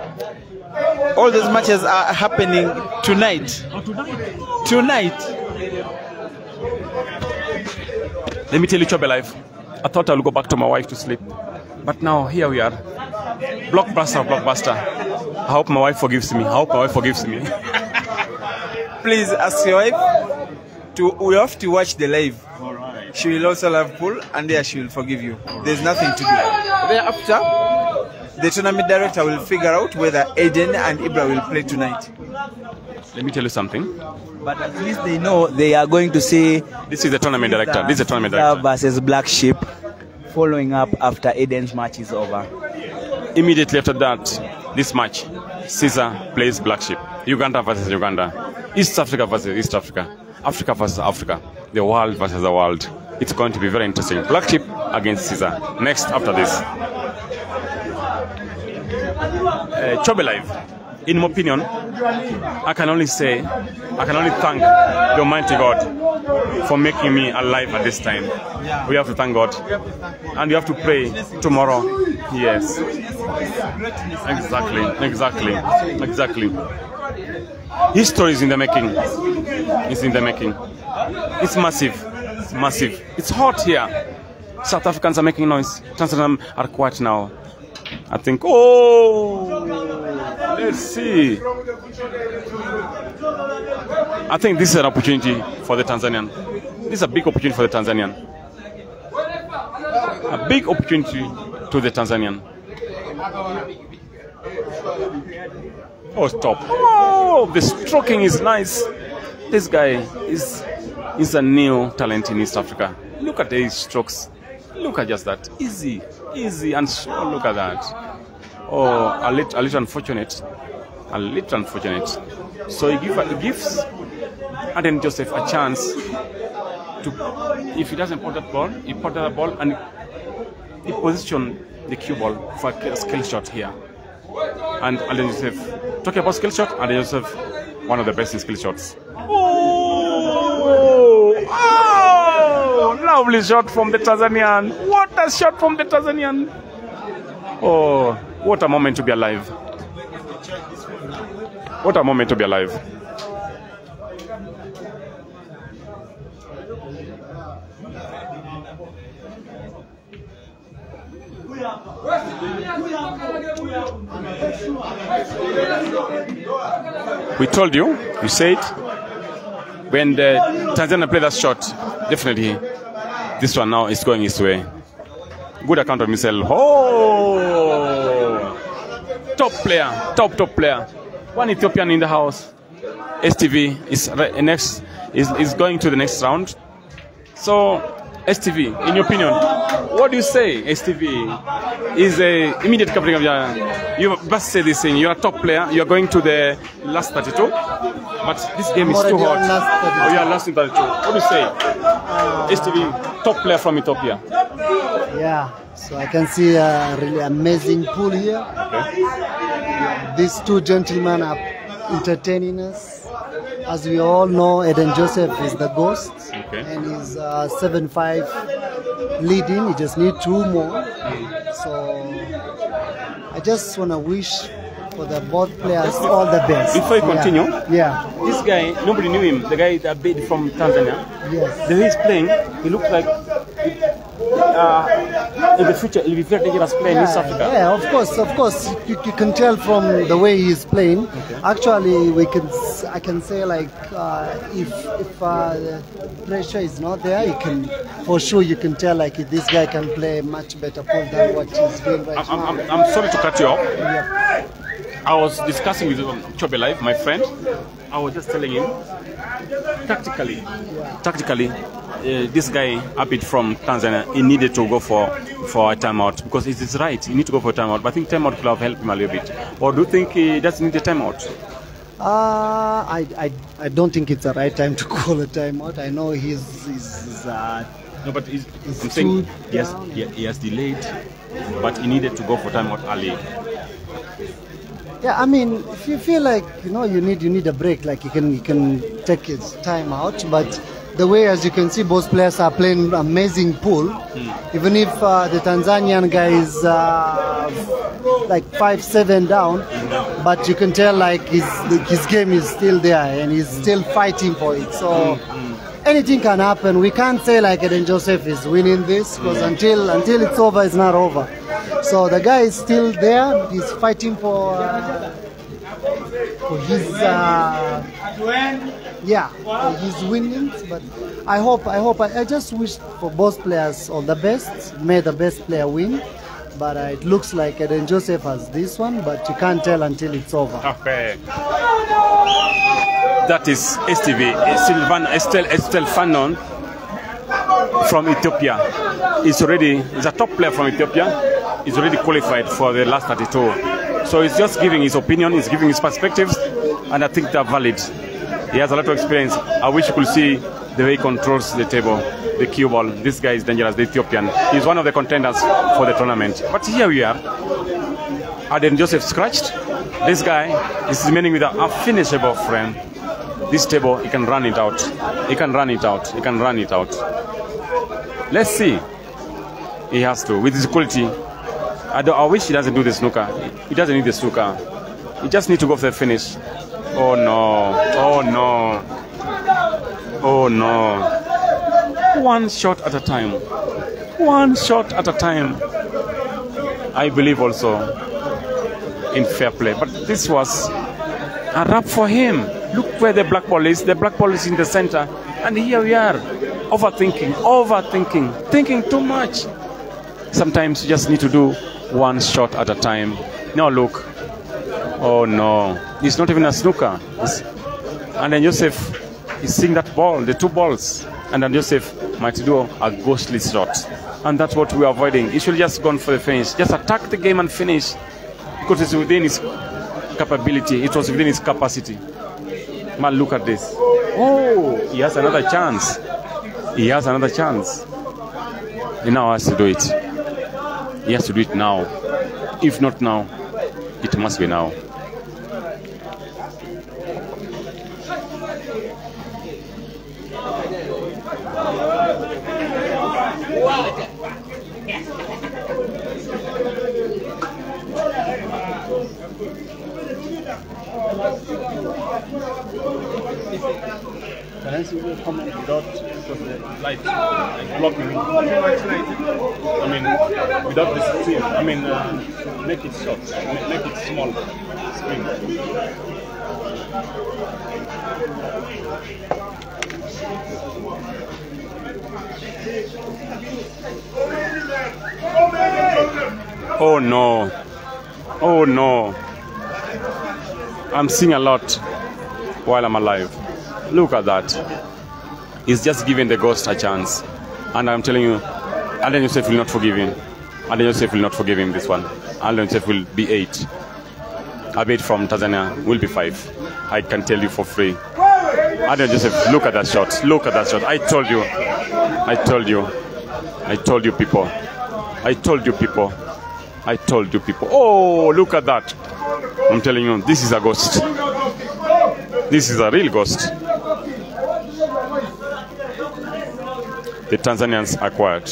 [SPEAKER 1] All those matches are happening tonight.
[SPEAKER 5] Oh, tonight.
[SPEAKER 1] Tonight.
[SPEAKER 5] Let me tell you, Kyobe Life. I thought I'll go back to my wife to sleep. But now, here we are. Blockbuster, blockbuster. I hope my wife forgives me. I hope my wife forgives me.
[SPEAKER 1] Please ask your wife to. We have to watch the live. She will also love pool, and there she will forgive you. There's nothing to do. Thereafter, the tournament director will figure out whether Eden and Ibra will play tonight.
[SPEAKER 5] Let me tell you something.
[SPEAKER 9] But at least they know they are going to see
[SPEAKER 5] This is the tournament director. This is the tournament director.
[SPEAKER 9] versus Black Sheep following up after Eden's match is over.
[SPEAKER 5] Immediately after that, this match, Caesar plays Black Sheep. Uganda versus Uganda. East Africa versus East Africa. Africa versus Africa. The world versus the world. It's going to be very interesting. Black Sheep against Caesar. Next after this. Uh, Kyobe Live. In my opinion, I can only say, I can only thank the Almighty God for making me alive at this time. We have to thank God. And we have to pray tomorrow. Yes. Exactly, exactly, exactly. History is in the making. It's in the making. It's massive. It's massive. It's hot here. South Africans are making noise. Tanzanians are quiet now. I think, oh, let's see. I think this is an opportunity for the Tanzanian. This is a big opportunity for the Tanzanian. A big opportunity to the Tanzanian. Oh, stop. Oh, the stroking is nice. This guy is, is a new talent in East Africa. Look at his strokes. Look at just that. Easy, easy, and sure. Look at that. Oh, a little, a little unfortunate. A little unfortunate. So he, give, he gives Aden Joseph a chance to, if he doesn't put that ball, he put that ball and he position the cue ball for a skill shot here. And Aden Joseph, talking about skill shot, Aden Joseph, one of the best in skill shots. Oh, oh, lovely shot from the Tanzanian. What a shot from the Tanzanian. Oh, what a moment to be alive. What a moment to be alive. We told you, you said, when the Tanzania played that shot, definitely this one now is going his way. Good account of himself. Oh! Top player, top, top player. One Ethiopian in the house. STV is next is, is going to the next round. So STV, in your opinion, what do you say STV is a immediate covering of your, you must say this thing, you're a top player, you're going to the last 32, but this game is too hot.
[SPEAKER 10] on last 32.
[SPEAKER 5] Oh, you are last in 32. What do you say? STV, top player from Ethiopia.
[SPEAKER 10] Yeah, so I can see a really amazing pool here. These two gentlemen are entertaining us. As we all know, Eden Joseph is the ghost
[SPEAKER 5] Okay.
[SPEAKER 10] and he's uh, 7-5 leading. He just need two more. So I just want to wish for the both players all the best.
[SPEAKER 5] Before you continue,
[SPEAKER 10] Yeah.
[SPEAKER 5] this guy, nobody knew him, the guy that beat from Tanzania.
[SPEAKER 10] Yes.
[SPEAKER 5] The way he's playing, he looks like uh, in the future he'll be very dangerous player in East Africa.
[SPEAKER 10] Yeah, of course, of course. You, you can tell from the way he's playing. Actually, we can, I can say like, uh, if if uh, the pressure is not there, you can, for sure, you can tell like this guy can play much better pool than what he's doing right
[SPEAKER 5] I'm,
[SPEAKER 10] now.
[SPEAKER 5] I'm, I'm sorry to cut you off.
[SPEAKER 10] Yeah.
[SPEAKER 5] I was discussing with um, Kyobe Live, my friend. I was just telling him, tactically, tactically, uh, this guy, Abeid from Tanzania, he needed to go for for a timeout because it is right. He need to go for a timeout. But I think timeout could have helped him a little bit. Or do you think he doesn't need a timeout?
[SPEAKER 10] Uh, I, I, I don't think it's the right time to call a timeout. I know he's, he's, uh,
[SPEAKER 5] No, but he's,
[SPEAKER 10] he's
[SPEAKER 5] I'm saying has, he, he has delayed, but he needed to go for timeout early.
[SPEAKER 10] Yeah, I mean, if you feel like you know you need you need a break, like you can you can take his time out. But the way, as you can see, both players are playing amazing pool. Even if uh, the Tanzanian guy is uh, like five seven down, but you can tell like his his game is still there and he's still fighting for it. So. Anything can happen. We can't say like Eden Joseph is winning this because until until it's over, it's not over. So the guy is still there. He's fighting for uh, for his uh, yeah for his winnings. But I hope I hope I, I just wish for both players all the best. May the best player win. But uh, it looks like Eden Joseph has this one, but you can't tell until it's over.
[SPEAKER 5] Okay. That is STV, Sylvan Estel, Estel Fanon from Ethiopia. He's already, he's a top player from Ethiopia. He's already qualified for the last 32. So he's just giving his opinion, he's giving his perspectives, and I think they're valid. He has a lot of experience. I wish you could see the way he controls the table, the cue ball. This guy is dangerous, the Ethiopian. He's one of the contenders for the tournament. But here we are. Aden Joseph scratched. This guy is remaining with a unfinishable frame. This table, he can run it out. He can run it out. He can run it out. Let's see. He has to. With his quality, I, I wish he doesn't do the snooker. He doesn't need the snooker. He just need to go for the finish. Oh no. Oh no. Oh no. One shot at a time. One shot at a time. I believe also in fair play. But this was a wrap for him. Look where the black ball is. The black ball is in the center. And here we are. Overthinking, overthinking, thinking too much. Sometimes you just need to do one shot at a time. Now look. Oh no. It's not even a snooker. It's, Aden Joseph is seeing that ball, the two balls. Aden Joseph might do a ghostly shot. And that's what we're avoiding. He should just gone for the finish. Just attack the game and finish. Because it's within his capability. It was within his capacity. Man, look at this. Oh, he has another chance. He has another chance. He now has to do it. He has to do it now. If not now, it must be now. Can the light like? I mean, without the screen. I mean, uh, make it short, make, make it small. Oh no! Oh no! I'm seeing a lot while I'm alive. Look at that. He's just giving the ghost a chance. And I'm telling you, Aden Joseph will not forgive him. Aden Joseph will not forgive him this one. Aden Joseph will be eight. Abeid from Tanzania will be five. I can tell you for free. Aden Joseph, look at that shot. Look at that shot. I told you. I told you. I told you people. I told you people. I told you people. Oh, look at that. I'm telling you, this is a ghost. This is a real ghost. The Tanzanians acquired.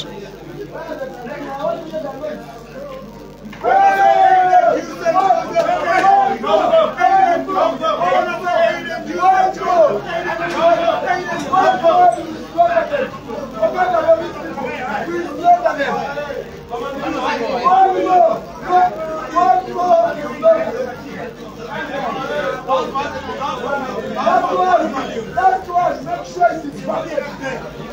[SPEAKER 3] That's one. Make sure it's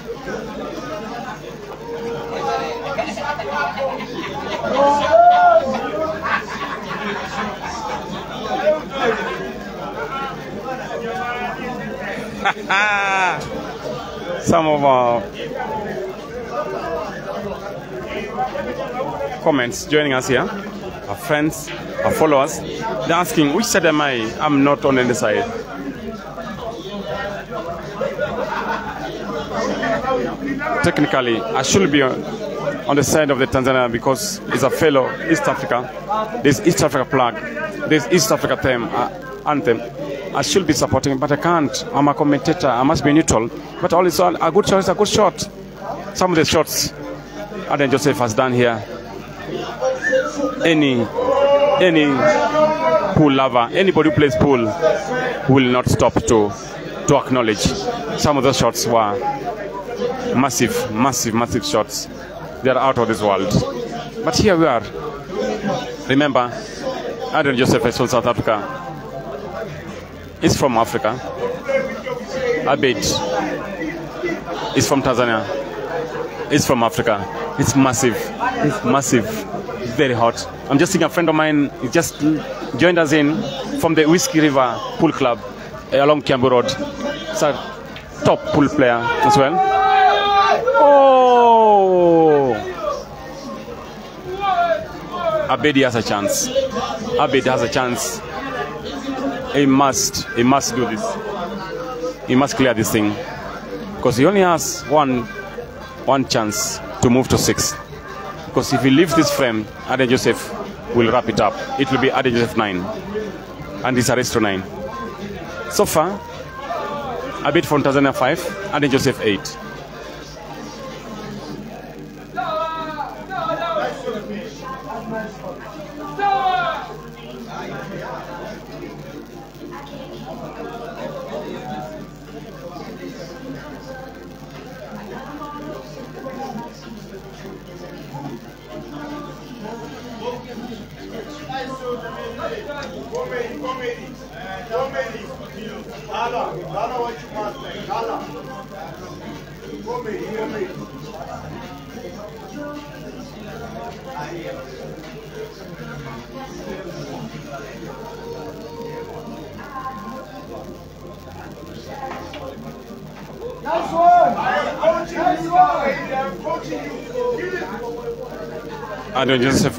[SPEAKER 5] Some of our comments joining us here, our friends, our followers, they're asking, which side am I? I'm not on any side. Technically, I should be on, on the side of the Tanzania because it's a fellow East Africa. There's East Africa flag. There's East Africa theme, uh, anthem. I should be supporting, but I can't. I'm a commentator. I must be neutral. But all is all, a good shot a good shot. Some of the shots Aden Joseph has done here. Any any pool lover, anybody who plays pool will not stop to to acknowledge. Some of those shots were massive, massive, massive shots. They are out of this world. But here we are. Remember, Adrian Joseph is from South Africa. He's from Africa. Abeid is from Tanzania. He's from Africa. It's massive. It's massive. It's very hot. I'm just seeing a friend of mine. He just joined us in from the Whiskey River Pool Club along Kiambu Road. It's a top pool player as well. Oh! Abedi has a chance. Abedi has a chance. He must, he must do this. He must clear this thing. Because he only has one, one chance to move to six. Because if he leaves this frame, Aden Joseph will wrap it up. It will be Aden Joseph nine. And it's race to nine. So far, Abed from Tanzania 5, Aden Joseph eight.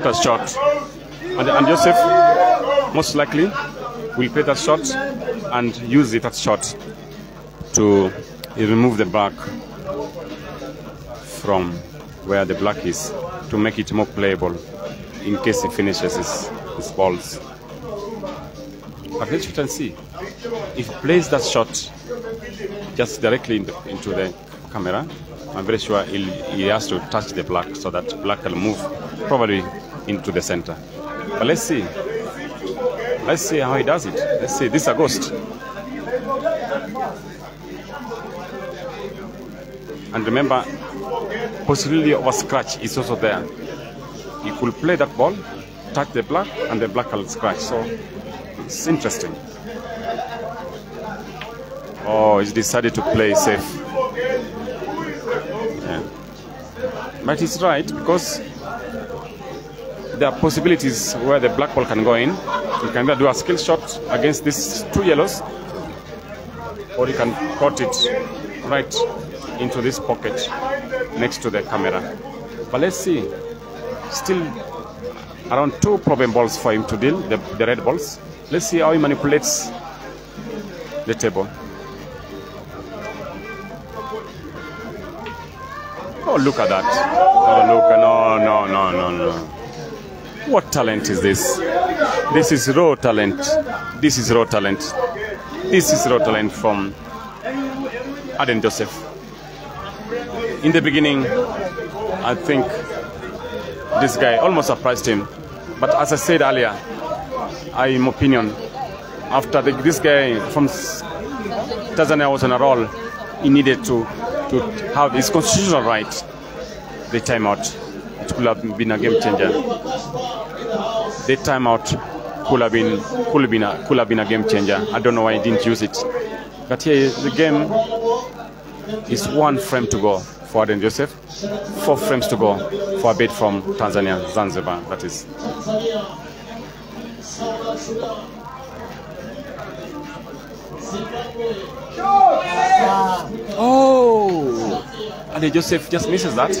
[SPEAKER 5] Quarter shot. And, and Joseph, most likely, will play that shot and use it as shot to remove the black from where the black is to make it more playable in case he finishes his, his balls. But let's wait and see. If he plays that shot just directly in the, into the camera, I'm very sure he has to touch the black so that black will move probably into the center. But let's see. Let's see how he does it. Let's see. This is a ghost. And remember, possibility of a scratch is also there. You could play that ball, touch the black, and the black will scratch. So it's interesting. Oh, he decided to play safe. Yeah. But he's right because there are possibilities where the black ball can go in. You can either do a skill shot against these two yellows, or you can cut it right into this pocket next to the camera. But let's see. Still around two problem balls for him to deal, the, the red balls. Let's see how he manipulates the table. Oh, look at that. Oh, look. No, no, no, no, no. What talent is this? This is raw talent. This is raw talent. This is raw talent from Aden Joseph. In the beginning, I think this guy almost surprised him. But as I said earlier, I, my opinion, after the, this guy from Tanzania was on a roll, he needed to, to have his constitutional right, the timeout. It could have been a game changer. The timeout could have been could have been a, could have been a game changer. I don't know why he didn't use it. But here the game is one frame to go for Aden Joseph, four frames to go for Abeid from Tanzania, Zanzibar. That is. Oh, Aden Joseph just misses that,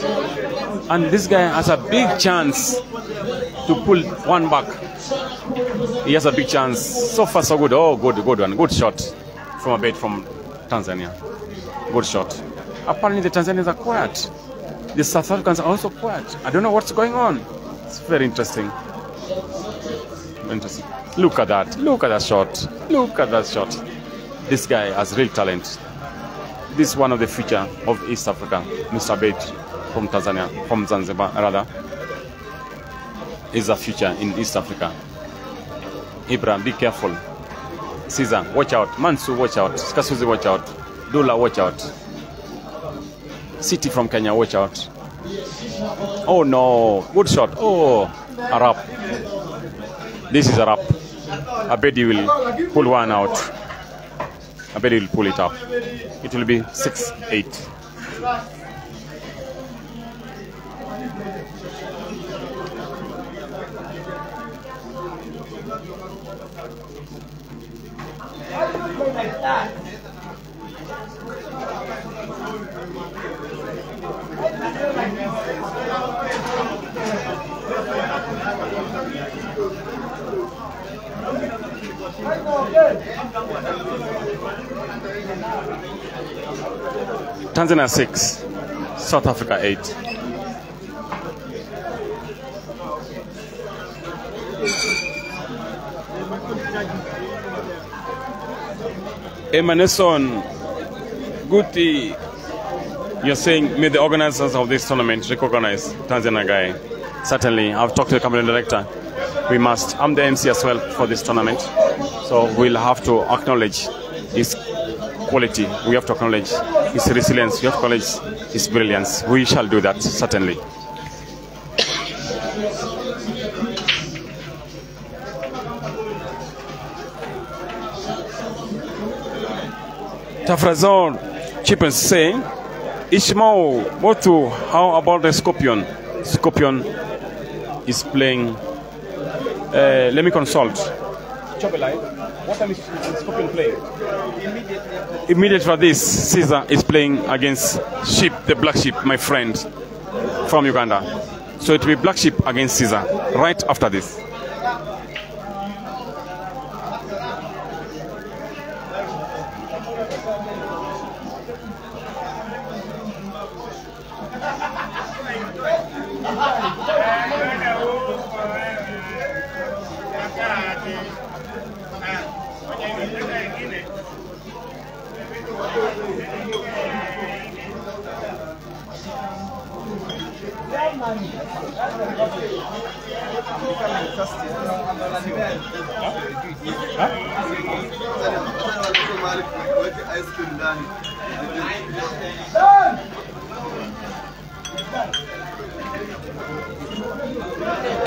[SPEAKER 5] and this guy has a big chance to pull one back. He has a big chance. So far, so good. Oh, good, good one. Good shot from Abeid from Tanzania. Good shot. Apparently, the Tanzanians are quiet. The South Africans are also quiet. I don't know what's going on. It's very interesting. Interesting. Look at that. Look at that shot. Look at that shot. This guy has real talent. This is one of the future of East Africa. Mr. Bate from Tanzania, from Zanzibar, rather, is a future in East Africa. Ibrahim, be careful. Caesar, watch out. Mansu, watch out. Skasuzi, watch out. Dula, watch out. City from Kenya, watch out. Oh no, good shot. Oh, a wrap. This is a wrap. Abedi will pull one out. Abedi will pull it off. It will be 6 8. Tanzania 6, South Africa 8. Emaneson Guti, you're saying may the organizers of this tournament recognize Tanzania guy. Certainly, I've talked to the company director. We must. I'm the MC as well for this tournament, so we'll have to acknowledge his quality. We have to acknowledge his resilience. your acknowledge his brilliance. We shall do that certainly. Tafrazon Chippens say, Ishmael, Motu, how about the Scorpion? Scorpion is playing. Uh, let me consult. Chopelai, what time is Scorpion playing? Immediate for this, Caesar is playing against Sheep, the black sheep, my friend from Uganda. So it will be black sheep against Caesar right after this.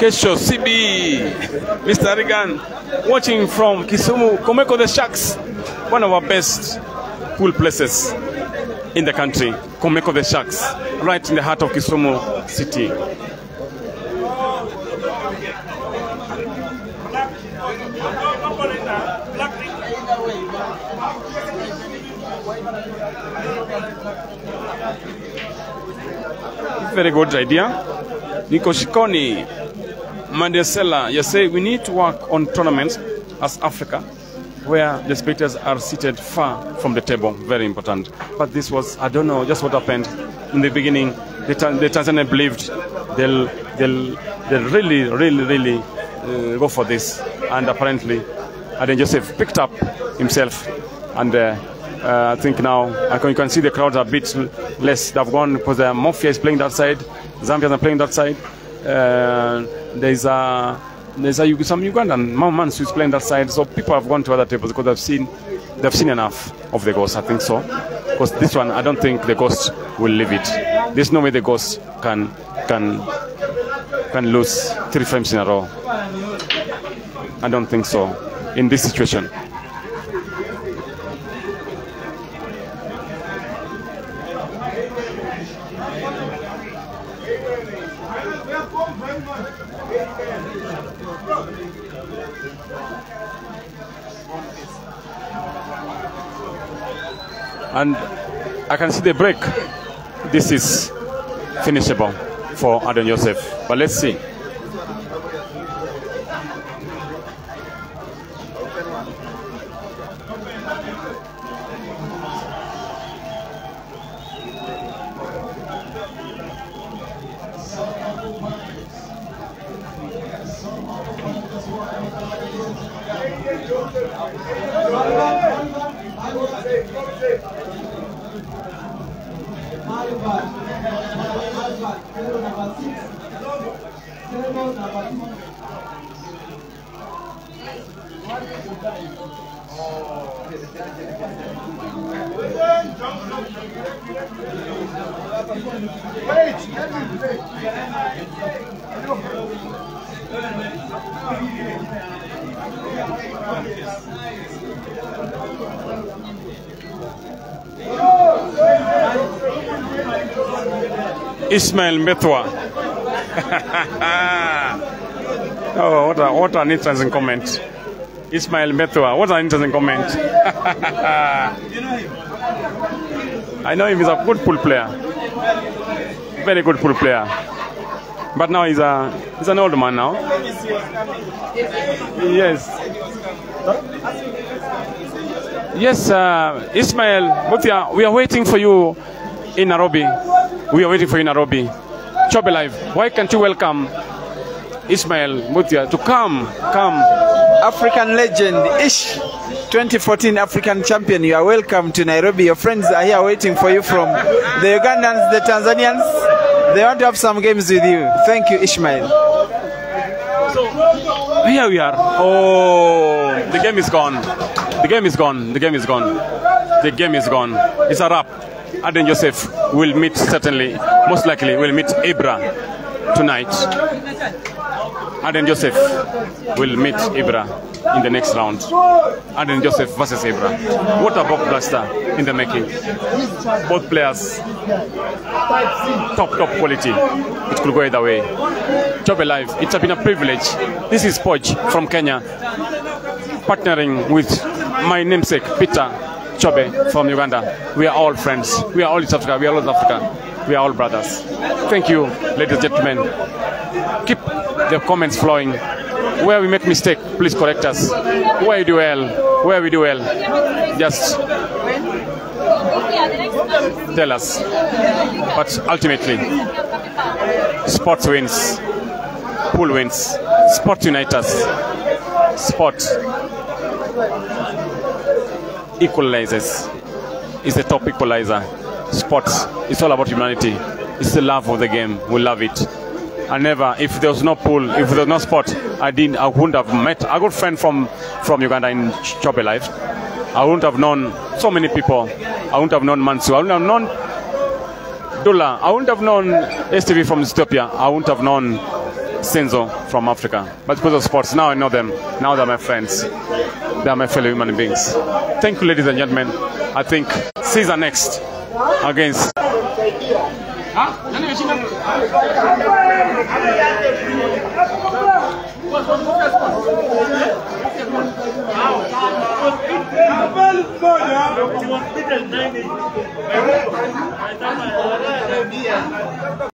[SPEAKER 5] Kesho CB, Mr. Regan, watching from Kisumu, Komeko the Sharks, one of our best pool places in the country. Komeko the Sharks, right in the heart of Kisumu city. Very good idea. Nico Shikoni, Mandesela, you say we need to work on tournaments as Africa where the spectators are seated far from the table. Very important. But this was, I don't know, just what happened in the beginning. The, the Tanzanians believed they'll, they'll, they'll really, really, really uh, go for this. And apparently, Aden Joseph picked up himself. And uh, uh, I think now I can, you can see the crowds are a bit less. They've gone because the Mafia is playing that side, Zambians are playing that side. Uh, there's a there's a, some Ugandan Mans who's playing that side. So people have gone to other tables because they've seen they've seen enough of the ghost. I think so. Because this one, I don't think the ghost will leave it. There's no way the ghost can can can lose three frames in a row. I don't think so in this situation. And I can see the break. This is finishable for Aden Joseph. But let's see. Alpha, Alpha, zero number six, zero number two. One is die. Oh. Wait, let me wait. Hello. Ismail Methwa. oh, what, a, what an interesting comment. Ismail Methwa, what an interesting comment. I know him, he's a good pool player. Very good pool player. But now he's a he's an old man now. Yes. Yes, uh, Ismail Mutia, we are waiting for you in Nairobi. We are waiting for you in Nairobi. Kyobe Live, why can't you welcome Ismail Mutia to come? Come.
[SPEAKER 8] African legend, Ish, 2014 African champion. You are welcome to Nairobi. Your friends are here waiting for you from the Ugandans, the Tanzanians. They want to have some games with you. Thank you, Ishmael.
[SPEAKER 5] Here we are. Oh, the game is gone. The game is gone. The game is gone. The game is gone. It's a wrap. Aden Joseph will meet certainly, most likely, will meet Ibra tonight. Aden Joseph will meet Ibra in the next round. Aden Joseph versus Ibra. What a blockbuster in the making. Both players, top, top quality. It could go either way. Kyobe Live. It's been a privilege. This is Podge from Kenya, partnering with my namesake, Peter Kyobe from Uganda. We are all friends. We are all East Africa. We are all South Africa. We are all brothers. Thank you, ladies and gentlemen. Keep the comments flowing. Where we make mistake, please correct us. Where we do well, where we do well, just tell us. But ultimately, sports wins, pool wins, sport unites us, sport equalizes, is the top equalizer. Sports, it's all about humanity. It's the love of the game. We love it. I never, if there was no pool, if there was no sport, I didn't, I wouldn't have met a good friend from from Uganda in Kyobe Life. I wouldn't have known so many people. I wouldn't have known Mansu. I wouldn't have known Dula, I wouldn't have known STV from Ethiopia. I wouldn't have known Senzo from Africa. But because of sports, now I know them. Now they're my friends. They are my fellow human beings. Thank you, ladies and gentlemen. I think Caesar next against.